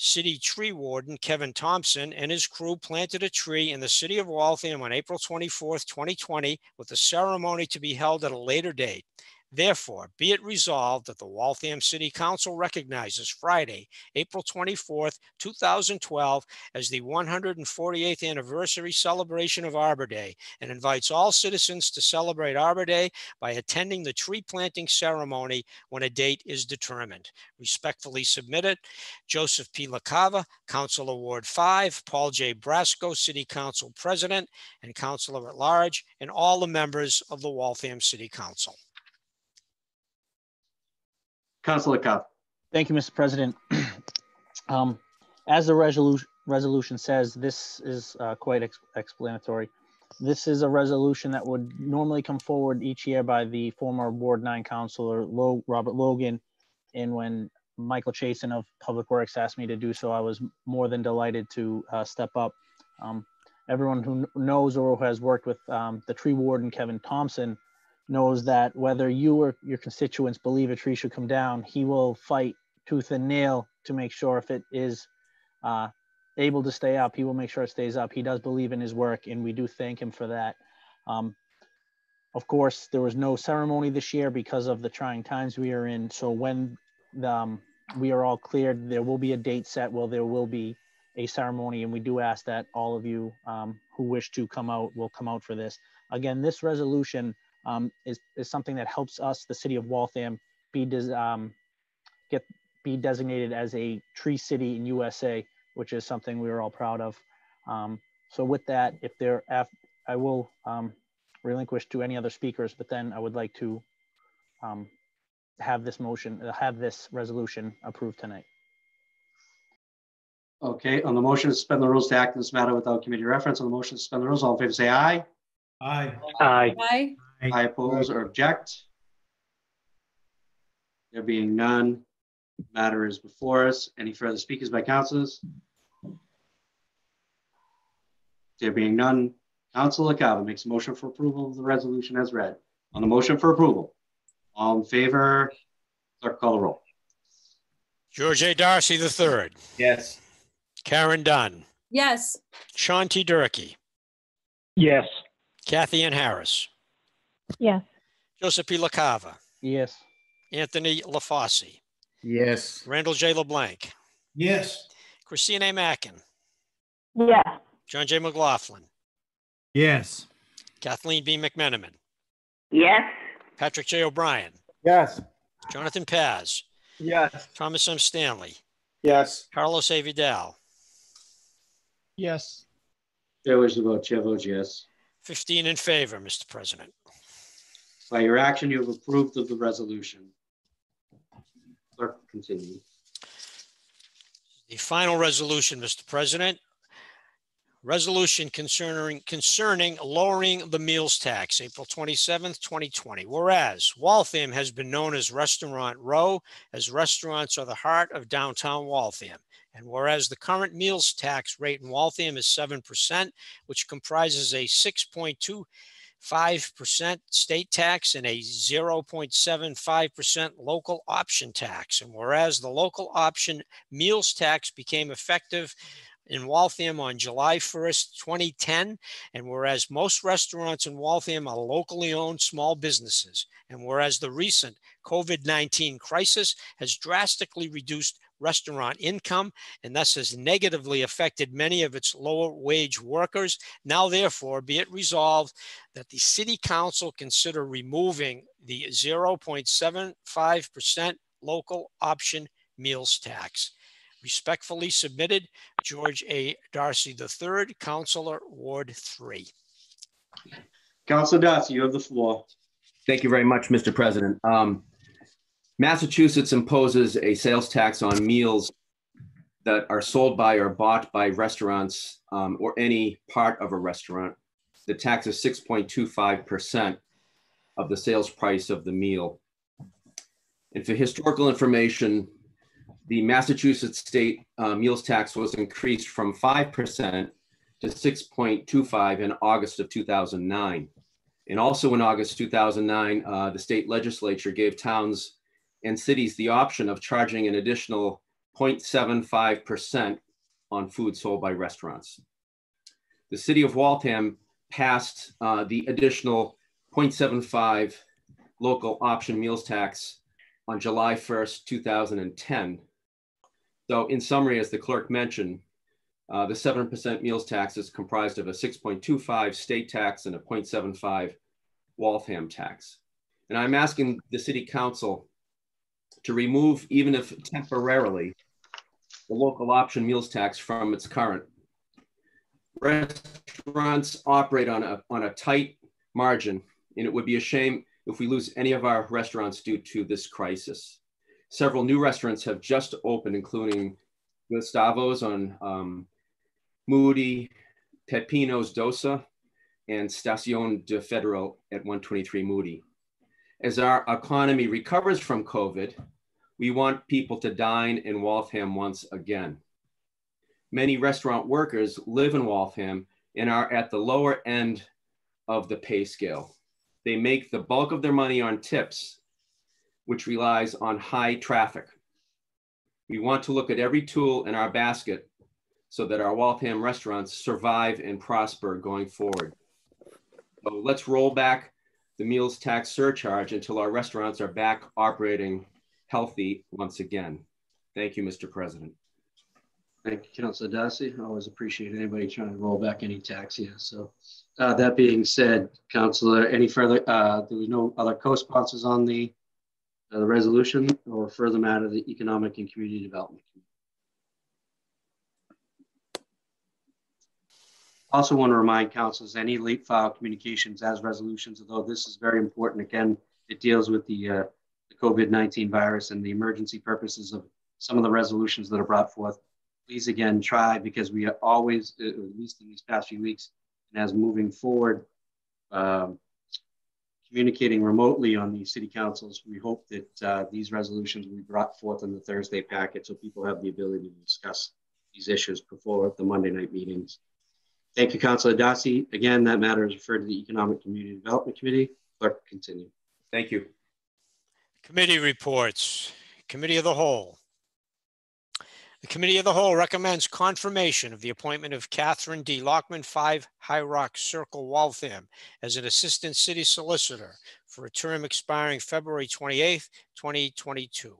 City Tree Warden Kevin Thompson and his crew planted a tree in the city of Waltham on April 24th, 2020, with a ceremony to be held at a later date. Therefore, be it resolved that the Waltham City Council recognizes Friday, April 24th, 2012, as the 148th anniversary celebration of Arbor Day and invites all citizens to celebrate Arbor Day by attending the tree planting ceremony when a date is determined. Respectfully submitted, Joseph P. LaCava, Councilor Ward 5, Paul J. Brasco, City Council President and Councilor at Large, and all the members of the Waltham City Council. Councilor Cobb. Thank you, Mr. President. <clears throat> Um, As the resolution, resolution says, this is uh, quite ex- explanatory. This is a resolution that would normally come forward each year by the former Ward 9 Councilor Lo- Robert Logan. And when Michael Chasen of Public Works asked me to do so, I was more than delighted to uh, step up. Um, Everyone who knows or who has worked with um, the tree warden, Kevin Thompson, knows that whether you or your constituents believe a tree should come down, he will fight tooth and nail to make sure if it is uh, able to stay up, he will make sure it stays up. He does believe in his work, and we do thank him for that. Um, of course, there was no ceremony this year because of the trying times we are in. So when the, um, we are all cleared, there will be a date set. Well, there will be a ceremony, and we do ask that all of you um, who wish to come out will come out for this. Again, this resolution um, is, is something that helps us, the city of Waltham, be des- um, get be designated as a tree city in USA, which is something we are all proud of. Um, so with that, if there, af- I will um, relinquish to any other speakers, but then I would like to um, have this motion, uh, have this resolution approved tonight. Okay, on the motion to suspend the rules to act in this matter without committee reference, on the motion to suspend the rules, all in favor say aye. Aye. Aye. Aye. I oppose or object. There being none, matter is before us. Any further speakers by councilors? There being none, Councilor Calvin makes a motion for approval of the resolution as read. On the motion for approval, all in favor, clerk call the roll. George A. Darcy III, Yes. Karen Dunn, Yes. Sean T. Durkee, Yes. Kathy Ann Harris, Yes. Joseph P. LaCava, Yes. Anthony LaFauci, Yes. Randall J. LeBlanc, Yes. Christine A. Mackin, Yes. John J. McLaughlin, Yes. Kathleen B. McMenamin, Yes. Patrick J. O'Brien, Yes. Jonathan Paz, Yes. Thomas M. Stanley, Yes. Carlos A. Vidal, Yes. Chair wishes to vote, chair votes yes. 15 in favor, Mr. President. By your action, you have approved of the resolution. Clerk, continue. The final resolution, Mr. President. Resolution concerning, concerning lowering the meals tax, April 27th, 2020. Whereas Waltham has been known as Restaurant Row, as restaurants are the heart of downtown Waltham. And whereas the current meals tax rate in Waltham is 7%, which comprises a 6.25% state tax and a 0.75% local option tax. And whereas the local option meals tax became effective in Waltham on July 1st, 2010. And whereas most restaurants in Waltham are locally owned small businesses, and whereas the recent COVID 19 crisis has drastically reduced restaurant income and thus has negatively affected many of its lower wage workers. Now, therefore, be it resolved that the City Council consider removing the 0.75% local option meals tax. Respectfully submitted, George A. Darcy III, Councilor Ward 3. Councilor Darcy, you have the floor. Thank you very much, Mr. President. Um, Massachusetts imposes a sales tax on meals that are sold by or bought by restaurants um, or any part of a restaurant. The tax is 6.25% of the sales price of the meal. And for historical information, the Massachusetts state uh, meals tax was increased from 5% to 6.25 in August of 2009. And also in August 2009, uh, the state legislature gave towns and cities the option of charging an additional 0.75% on food sold by restaurants. The city of Waltham passed uh, the additional 0.75 local option meals tax on July 1st, 2010. So in summary, as the clerk mentioned, uh, the 7% meals tax is comprised of a 6.25 state tax and a 0.75 Waltham tax. And I'm asking the city council to remove, even if temporarily, the local option meals tax from its current. Restaurants operate on a, on a tight margin, and it would be a shame if we lose any of our restaurants due to this crisis. Several new restaurants have just opened, including Gustavo's on um, Moody, Pepino's Dosa, and Stacion de Federal at 123 Moody. As our economy recovers from COVID, we want people to dine in Waltham once again. Many restaurant workers live in Waltham and are at the lower end of the pay scale. They make the bulk of their money on tips, which relies on high traffic. We want to look at every tool in our basket so that our Waltham restaurants survive and prosper going forward. So let's roll back the meals tax surcharge until our restaurants are back operating healthy once again. Thank you, Mr. President. Thank you, Councilor Darcy. I always appreciate anybody trying to roll back any tax here. So uh, that being said, Councilor, any further, uh, there was no other co-sponsors on the the resolution or refer matter to the Economic and Community Development. Committee. Also want to remind councils, any late file communications as resolutions, although this is very important, again, it deals with the, uh, the COVID-19 virus and the emergency purposes of some of the resolutions that are brought forth. Please again, try because we are always, uh, at least in these past few weeks, and as moving forward, um, communicating remotely on the city councils, we hope that uh, these resolutions be brought forth in the Thursday packet so people have the ability to discuss these issues before the Monday night meetings. Thank you, Councilor Darcy. Again, that matter is referred to the Economic Community Development Committee. Clerk, continue. Thank you. Committee reports. Committee of the Whole. The Committee of the Whole recommends confirmation of the appointment of Catherine D. Lockman, 5 High Rock Circle, Waltham, as an Assistant City Solicitor for a term expiring February 28th, 2022.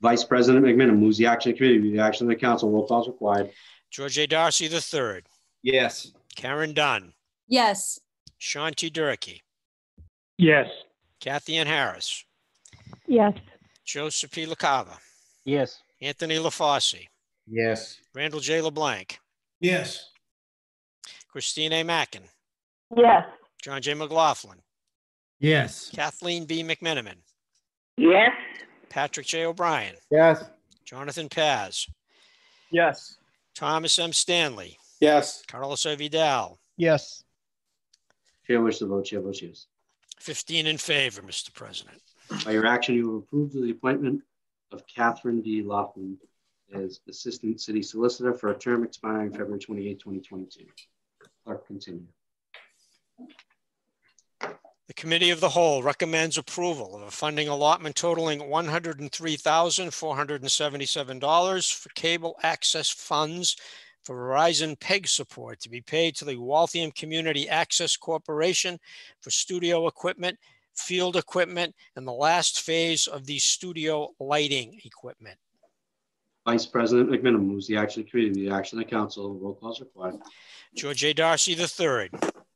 Vice President McMenamin moves the action of the committee, with the action of the council. Roll call is required. George A. Darcy III, Yes. Karen Dunn, Yes. Sean T. Durkee, Yes. Kathy Ann Harris, Yes. Joseph P. LaCava, Yes. Anthony LaFauci, Yes. Randall J. LeBlanc, Yes. Christine A. Mackin, Yes. John J. McLaughlin, Yes. Kathleen B. McMenamin, Yes. Patrick J. O'Brien, Yes. Jonathan Paz, Yes. Thomas M. Stanley, Yes. Carlos A. Vidal, Yes. Chair wishes to vote. Chair votes yes. 15 in favor, Mr. President. By your action, you have approved the appointment of Catherine D. Laughlin as Assistant City Solicitor for a term expiring February 28, 2022. Clerk, continue. The Committee of the Whole recommends approval of a funding allotment totaling $103,477 for cable access funds for Verizon PEG support to be paid to the Waltham Community Access Corporation for studio equipment, field equipment, and the last phase of the studio lighting equipment. Vice President McMenamin moves the action committee, the action of the council. Roll call is required. George A. Darcy III,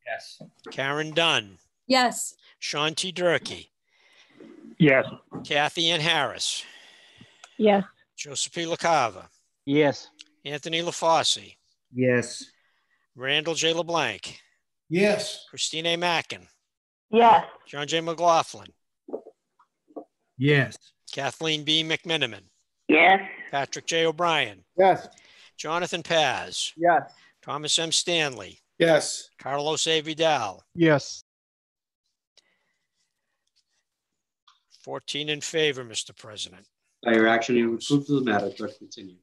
Yes. Karen Dunn, Yes. Sean T. Durkee, Yes. Kathy Ann Harris, Yes. Joseph P. LaCava, Yes. Anthony LaFauci, Yes. Randall J. LeBlanc, Yes. Christine A. Mackin, Yes. John J. McLaughlin, Yes. Kathleen B. McMenamin, Yes. Patrick J. O'Brien, Yes. Jonathan Paz, Yes. Thomas M. Stanley, Yes. Carlos A. Vidal, Yes. 14 in favor, Mr. President. By your action, you have approved the matter. Clerk, continue.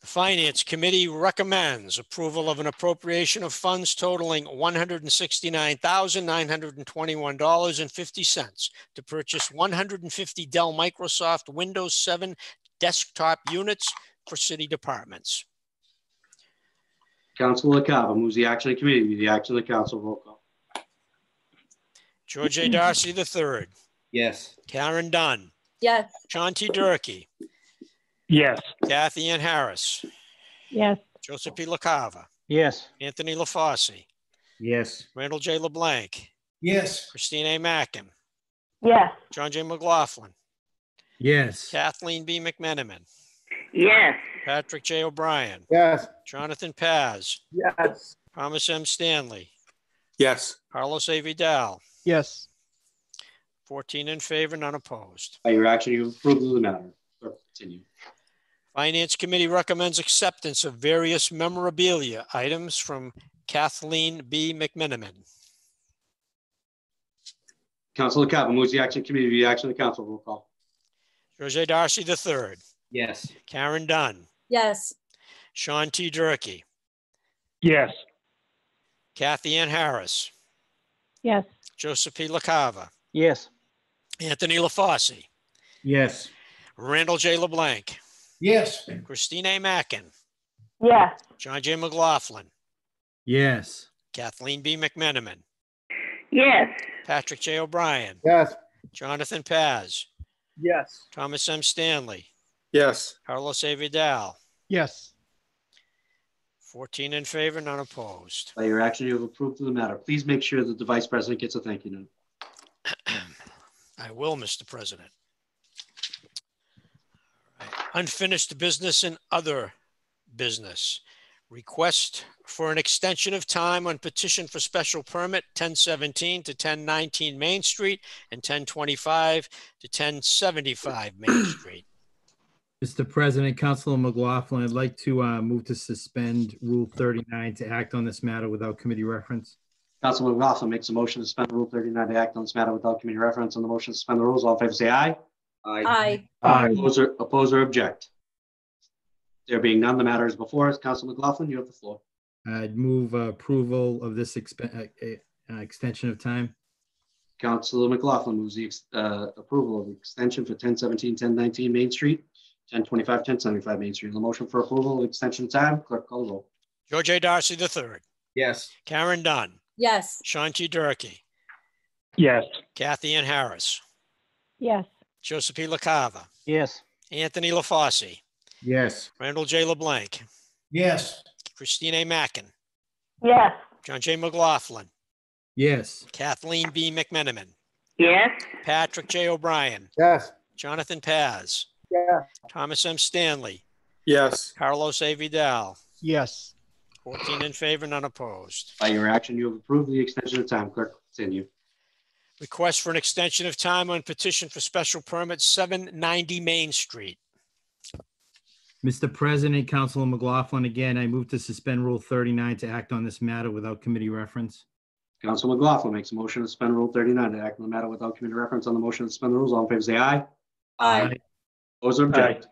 The Finance Committee recommends approval of an appropriation of funds totaling $169,921.50 to purchase 150 Dell Microsoft Windows 7 desktop units for city departments. Councilor LaCava moves the action of the committee, the action of the council. Roll call. George A. Darcy III, Yes. Karen Dunn, Yes. John T. Durkee, Yes. Kathy Ann Harris, Yes. Joseph P. LaCava, Yes. Anthony LaFauci, Yes. Randall J. LeBlanc, Yes. Christine A. Mackin, Yes. John J. McLaughlin, Yes. Kathleen B. McMenamin, Yes. Patrick J. O'Brien, Yes. Jonathan Paz, Yes. Thomas M. Stanley, Yes. Carlos A. Vidal, Yes. 14 in favor, none opposed. By your action, you have approved the matter. Clerk, continue. Finance Committee recommends acceptance of various memorabilia items from Kathleen B. McMenamin. Councilor LaCava moves the action committee, with the action of the council. Roll call. George A. Darcy III, Yes. Karen Dunn, Yes. Sean T. Durkee, Yes. Kathy Ann Harris, Yes. Joseph P. LaCava, Yes. Anthony LaFauci, Yes. Randall J. LeBlanc, Yes. Christine A. Mackin, Yes. John J. McLaughlin, Yes. Kathleen B. McMenamin, Yes. Patrick J. O'Brien, Yes. Jonathan Paz, Yes. Thomas M. Stanley, Yes. Carlos A. Vidal, Yes. 14 in favor, none opposed. By your action, you have approved the matter. Please make sure that the vice president gets a thank you note. <clears throat> I will, Mr. President. All right. Unfinished business and other business. Request for an extension of time on petition for special permit 1017 to 1019 Main Street and 1025 to 1075 Main Street. Mr. President, Councilor McLaughlin, I'd like to uh, move to suspend Rule 39 to act on this matter without committee reference. Councilor McLaughlin makes a motion to suspend Rule 39 to act on this matter without committee reference. On the motion to suspend the rules, all in favor say aye. Aye. Aye. Oppose or, oppose or object? There being none, the matter is before us. Councilman McLaughlin, you have the floor. I'd move uh, approval of this expe- uh, uh, extension of time. Councilor McLaughlin moves the ex- uh, approval of the extension for 1017, 1019 Main Street, 1025, 1075 Main Street. The motion for approval of extension of time, clerk call the roll. George A. Darcy III, Yes. Karen Dunn, Yes. Shanti T. Durkee, Yes. Kathy Ann Harris, Yes. Joseph P. LaCava, Yes. Anthony LaFauci, Yes. Randall J. LeBlanc, Yes. Christine A. Mackin, Yes. John J. McLaughlin, Yes. Kathleen B. McMenamin, Yes. Patrick J. O'Brien, Yes. Jonathan Paz, Yes. Thomas M. Stanley, Yes. Carlos A. Vidal, Yes. 14 in favor, none opposed. By your action, you have approved the extension of time. Clerk, continue. Request for an extension of time on petition for special permit 790 Main Street. Mr. President, Councilor McLaughlin, again, I move to suspend Rule 39 to act on this matter without committee reference. Council McLaughlin makes a motion to suspend Rule 39 to act on the matter without committee reference. On the motion to suspend the rules, all in favor say aye. Aye. Oppose or object?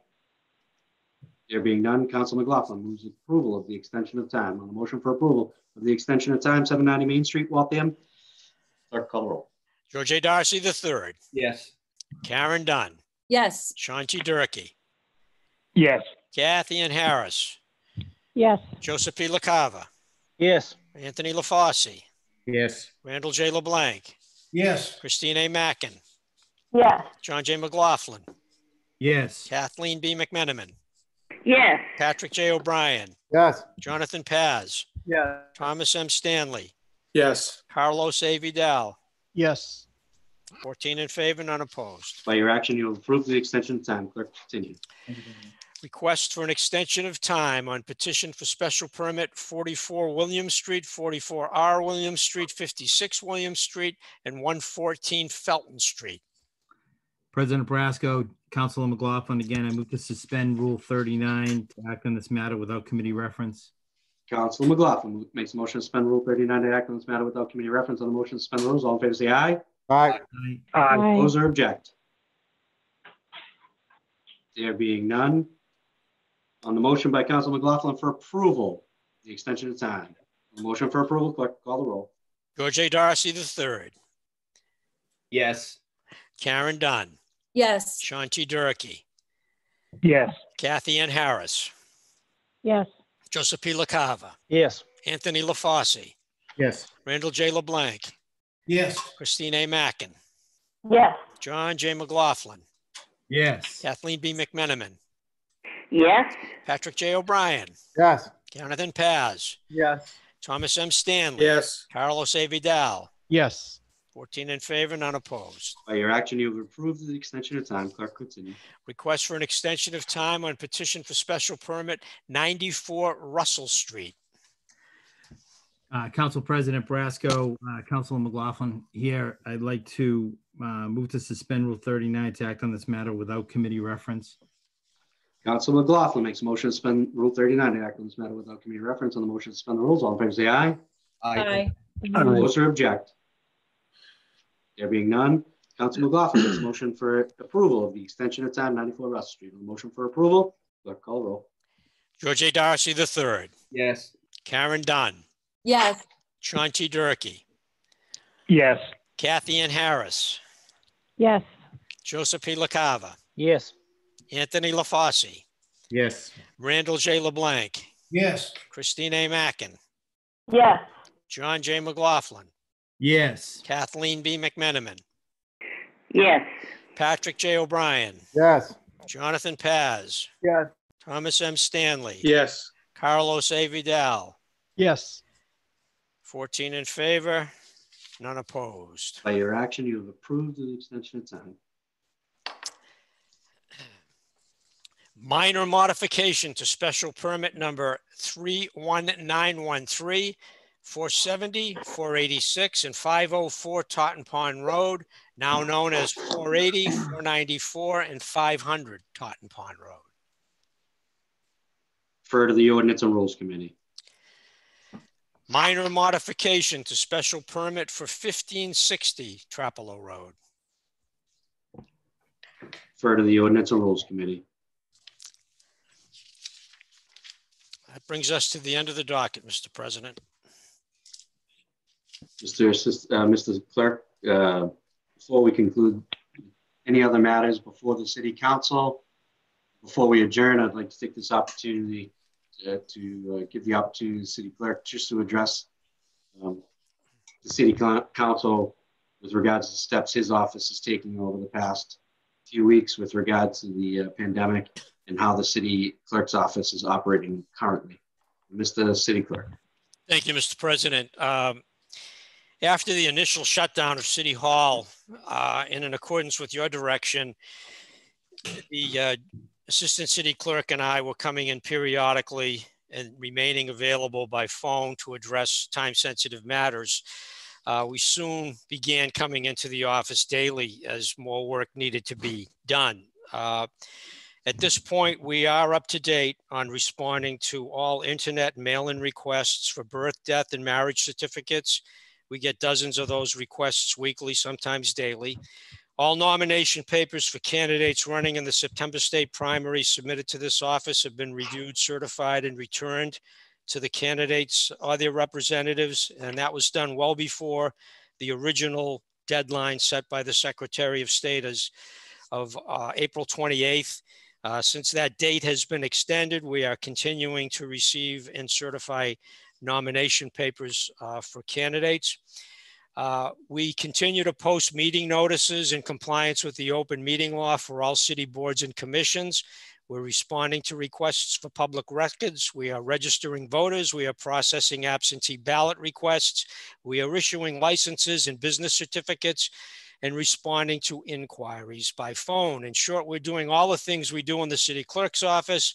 There being none, Council McLaughlin moves approval of the extension of time. On the motion for approval of the extension of time, 790 Main Street, Waltham. Clerk call roll. George A. Darcy III, Yes. Karen Dunn, Yes. Sean T. Durkee, Yes. Kathy Ann Harris, Yes. Joseph P. LaCava, Yes. Anthony LaFauci, Yes. Randall J. LeBlanc, Yes. Christine A. Mackin, Yes. John J. McLaughlin, Yes. Kathleen B. McMenamin, Yes. Patrick J. O'Brien, Yes. Jonathan Paz, Yes. Thomas M. Stanley, Yes. Carlos A. Vidal, Yes. 14 in favor, none opposed. By your action, you have approved the extension of time. Clerk, continue. Request for an extension of time on petition for special permit 44 William Street, 44R William Street, 56 William Street, and 114 Felton Street. President Brasco, Councilor McLaughlin, again, I move to suspend Rule 39 to act on this matter without committee reference. Council McLaughlin makes a motion to suspend Rule 39 to act on this matter without committee reference. On the motion to suspend the rules, all in favor say aye. Aye. Aye. Oppose or object? There being none. On the motion by Council McLaughlin for approval, the extension of time. The Motion for approval, clerk call the roll. George A. Darcy III, Yes. Karen Dunn, Yes. Sean T. Durkee, Yes. Kathy Ann Harris, Yes. Joseph P. LaCava, Yes. Anthony LaFauci, Yes. Randall J. LeBlanc, Yes. Christine A. Mackin, Yes. John J. McLaughlin, Yes. Kathleen B. McMenamin, Yes. Patrick J. O'Brien, Yes. Jonathan Paz, Yes. Thomas M. Stanley, Yes. Carlos A. Vidal, Yes. 14 in favor, none opposed. By your action, you have approved the extension of time. Clerk, continue. Request for an extension of time on petition for special permit 94 Russell Street. Uh, Council President Brasco, uh, Councilor McLaughlin here, I'd like to uh, move to suspend Rule 39 to act on this matter without committee reference. Council McLaughlin makes a motion to suspend Rule 39 to act on this matter without committee reference. On the motion to suspend the rules, all in favor say aye. Aye. Oppose or object? There being none, Council McLaughlin makes a motion for approval of the extension of time 94 Russell Street. On the motion for approval, clerk call the roll. George A. Darcy III, Yes. Karen Dunn, Yes. Sean T. Durkee, Yes. Kathy Ann Harris, Yes. Joseph P. LaCava, Yes. Anthony LaFauci, Yes. Randall J. LeBlanc, Yes. Christine A. Mackin, Yes. John J. McLaughlin, Yes. Kathleen B. McMenamin, Yes. Patrick J. O'Brien, Yes. Jonathan Paz, Yes. Thomas M. Stanley, Yes. Carlos A. Vidal, Yes. 14 in favor, None opposed. By your action, you have approved the extension of time. Minor modification to special permit number 31913, 470, 486, and 504 Totten Pond Road, now known as 480, 494, and 500 Totten Pond Road. Refer to the Ordinance and Rules Committee. Minor modification to special permit for 1560 Trapelo Road. Refer to the Ordinance and Rules Committee. That brings us to the end of the docket, Mr. President. Mr. Assist- uh, Mr. Clerk, uh, before we conclude, any other matters before the city council? Before we adjourn, I'd like to take this opportunity to uh, give the opportunity to the city clerk just to address um, the city council with regards to the steps his office is taking over the past few weeks with regards to the uh, pandemic and how the city clerk's office is operating currently. Mr. City Clerk. Thank you, Mr. President. Um, after the initial shutdown of City Hall, uh, and in accordance with your direction, the uh, Assistant City Clerk and I were coming in periodically and remaining available by phone to address time-sensitive matters. Uh, we soon began coming into the office daily as more work needed to be done. Uh, at this point, we are up to date on responding to all internet mail-in requests for birth, death, and marriage certificates. We get dozens of those requests weekly, sometimes daily. All nomination papers for candidates running in the September state primary submitted to this office have been reviewed, certified, and returned to the candidates or their representatives. And that was done well before the original deadline set by the Secretary of State as of uh, April 28th. Uh, since that date has been extended, we are continuing to receive and certify nomination papers uh, for candidates. Uh, we continue to post meeting notices in compliance with the open meeting law for all city boards and commissions. We're responding to requests for public records. We are registering voters. We are processing absentee ballot requests. We are issuing licenses and business certificates and responding to inquiries by phone. In short, we're doing all the things we do in the city clerk's office.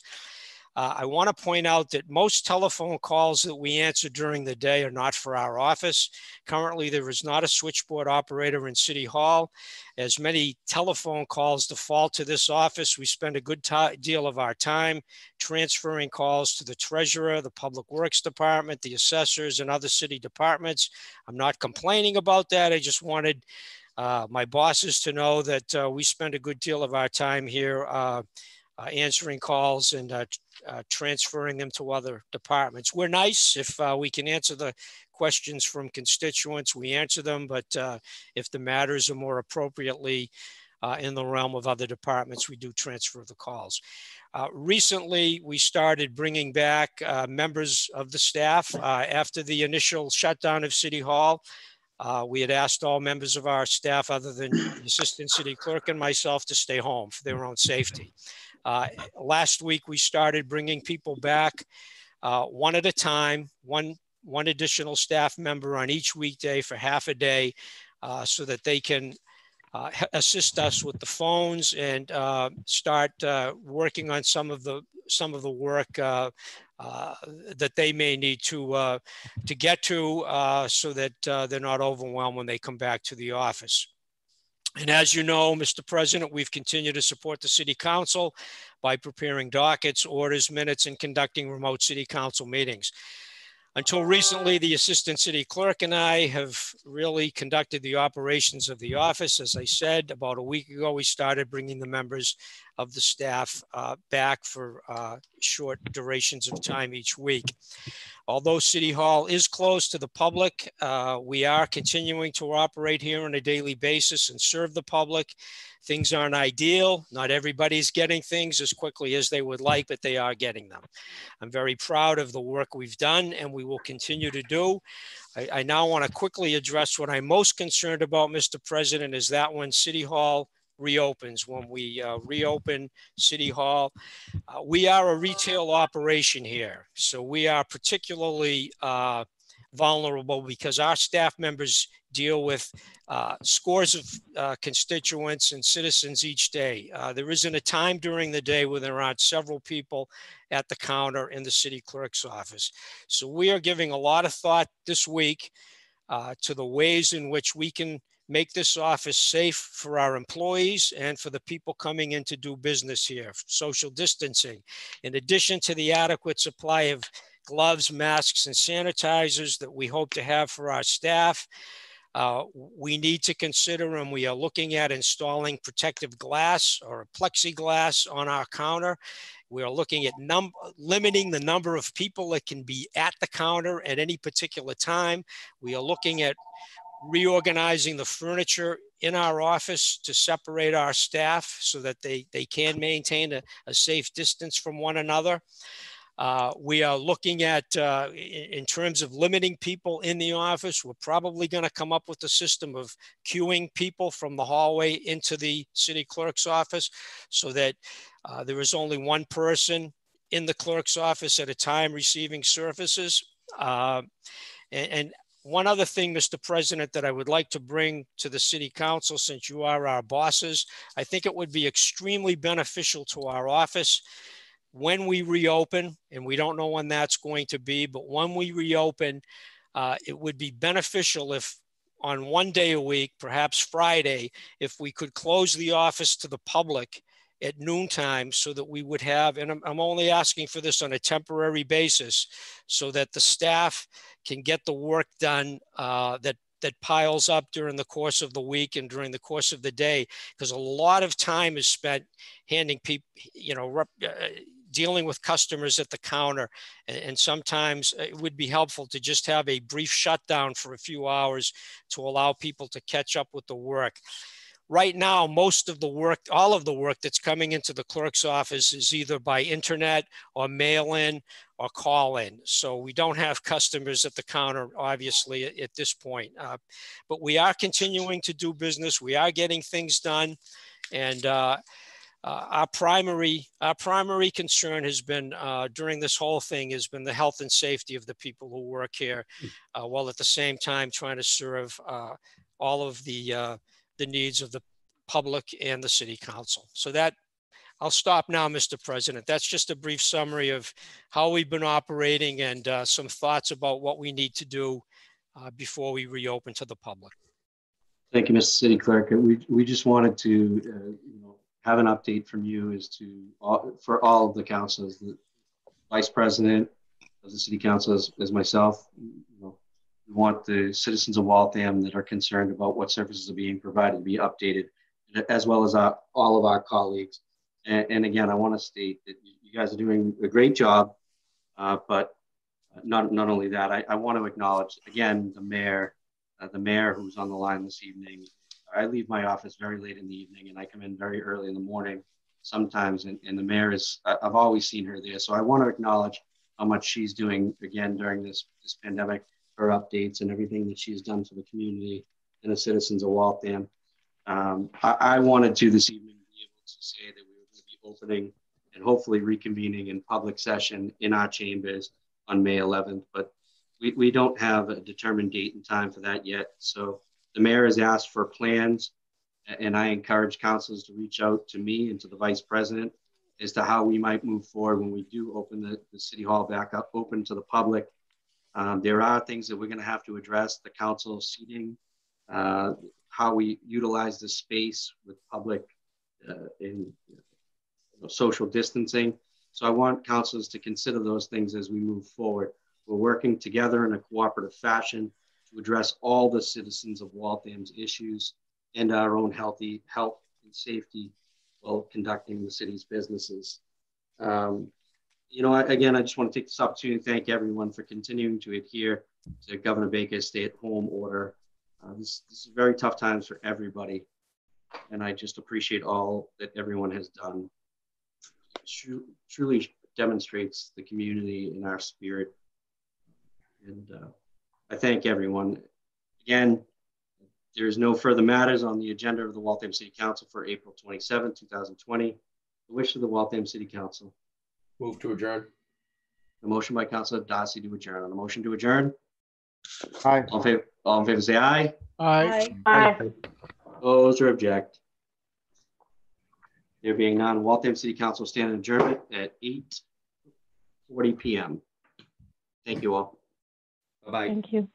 Uh, I want to point out that most telephone calls that we answer during the day are not for our office. Currently, there is not a switchboard operator in City Hall. As many telephone calls default to this office, we spend a good deal of our time transferring calls to the treasurer, the public works department, the assessors, and other city departments. I'm not complaining about that. I just wanted uh, my bosses to know that uh, we spend a good deal of our time here uh, uh answering calls and uh, uh, transferring them to other departments. We're nice if we can answer the questions from constituents, we answer them, but if the matters are more appropriately in the realm of other departments, we do transfer the calls. recently, we started bringing back members of the staff after the initial shutdown of City Hall. Uh, we had asked all members of our staff, other than the assistant city clerk and myself, to stay home for their own safety. Uh, last week, we started bringing people back uh, one at a time, one, one additional staff member on each weekday for half a day uh, so that they can uh, assist us with the phones and uh, start working on some of the some of the work uh, that they may need to uh, to get to uh, so that they're not overwhelmed when they come back to the office. And as you know, Mr. President, we've continued to support the City Council by preparing dockets, orders, minutes, and conducting remote City Council meetings. Until recently, the Assistant City Clerk and I have really conducted the operations of the office. As I said, about a week ago, we started bringing the members of the staff uh, back for uh, short durations of time each week. Although City Hall is closed to the public, uh, we are continuing to operate here on a daily basis and serve the public. Things aren't ideal. Not everybody's getting things as quickly as they would like, but they are getting them. I'm very proud of the work we've done and we will continue to do. I, I now want to quickly address what I'm most concerned about, Mr. President, is that when City Hall reopens, when we uh, reopen City Hall. Uh, we are a retail operation here, so we are particularly uh, vulnerable because our staff members deal with uh, scores of uh, constituents and citizens each day. Uh, there isn't a time during the day when there aren't several people at the counter in the city clerk's office. So we are giving a lot of thought this week to the ways in which we can make this office safe for our employees and for the people coming in to do business here, social distancing. In addition to the adequate supply of gloves, masks, and sanitizers that we hope to have for our staff, uh, we need to consider and we are looking at installing protective glass or plexiglass on our counter. We are looking at limiting the number of people that can be at the counter at any particular time. We are looking at reorganizing the furniture in our office to separate our staff so that they, they can maintain a, a safe distance from one another. Uh, we are looking at, uh, in, terms of limiting people in the office, we're probably going to come up with a system of queuing people from the hallway into the city clerk's office so that uh, there is only one person in the clerk's office at a time receiving services. Uh, and, and one other thing, Mr. President, that I would like to bring to the City Council, since you are our bosses, I think it would be extremely beneficial to our office when we reopen, and we don't know when that's going to be, but when we reopen, uh, it would be beneficial if on one day a week, perhaps Friday, if we could close the office to the public at noontime so that we would have, and I'm, I'm only asking for this on a temporary basis, so that the staff can get the work done uh, that that piles up during the course of the week and during the course of the day because a lot of time is spent handing people you know rep, uh, dealing with customers at the counter. And, and, sometimes it would be helpful to just have a brief shutdown for a few hours to allow people to catch up with the work. Right now, most of the work, all of the work that's coming into the clerk's office is either by internet or mail in or call in. So we don't have customers at the counter, obviously, at, at this point. Uh, but we are continuing to do business. We are getting things done. And uh, uh, our primary our primary concern has been uh, during this whole thing has been the health and safety of the people who work here, hmm. uh, while at the same time trying to serve uh, all of the uh, the needs of the public and the city council. So that I'll stop now, Mr. President. That's just a brief summary of how we've been operating and uh, some thoughts about what we need to do before we reopen to the public. Thank you, Mr. City Clerk. We, we just wanted to, you know, have an update from you as to all, for all of the councils, the vice president of the city council as, as myself. We want the citizens of Waltham that are concerned about what services are being provided to be updated, as well as our, all of our colleagues. And, and, again, I want to state that you guys are doing a great job, uh, but not not only that, I, I want to acknowledge again the mayor, uh, the mayor who's on the line this evening, I leave my office very late in the evening and I come in very early in the morning sometimes. And, and the mayor is, I've always seen her there. So I want to acknowledge how much she's doing again during this, this pandemic, her updates and everything that she's done for the community and the citizens of Waltham. Um, I, I, wanted to this evening be able to say that we were going to be opening and hopefully reconvening in public session in our chambers on May 11th, but we, we don't have a determined date and time for that yet. So the mayor has asked for plans, and I encourage councils to reach out to me and to the vice president as to how we might move forward when we do open the, the city hall back up, open to the public. Um, there are things that we're going to have to address the council seating, uh, how we utilize the space with public uh, in you know, social distancing. So I want councils to consider those things as we move forward. We're working together in a cooperative fashion to address all the citizens of Waltham's issues and our own healthy health and safety while conducting the city's businesses. Um, you know, again, I just want to take this opportunity to thank everyone for continuing to adhere to Governor Baker's stay-at-home order. Uh, this, this, is very tough times for everybody, and I just appreciate all that everyone has done. Truly demonstrates the community in our spirit, and uh, I thank everyone. Again, there is no further matters on the agenda of the Waltham City Council for April 27, 2020. The wish of the Waltham City Council. Move to adjourn. The motion by Councilor Darcy to adjourn. On the motion to adjourn, Aye. All in favor, all in favor, say aye. Aye. Aye. Oppose or object? There being none, Waltham City Council stand adjournment at eight forty PM. Thank you all. Bye-bye. Thank you.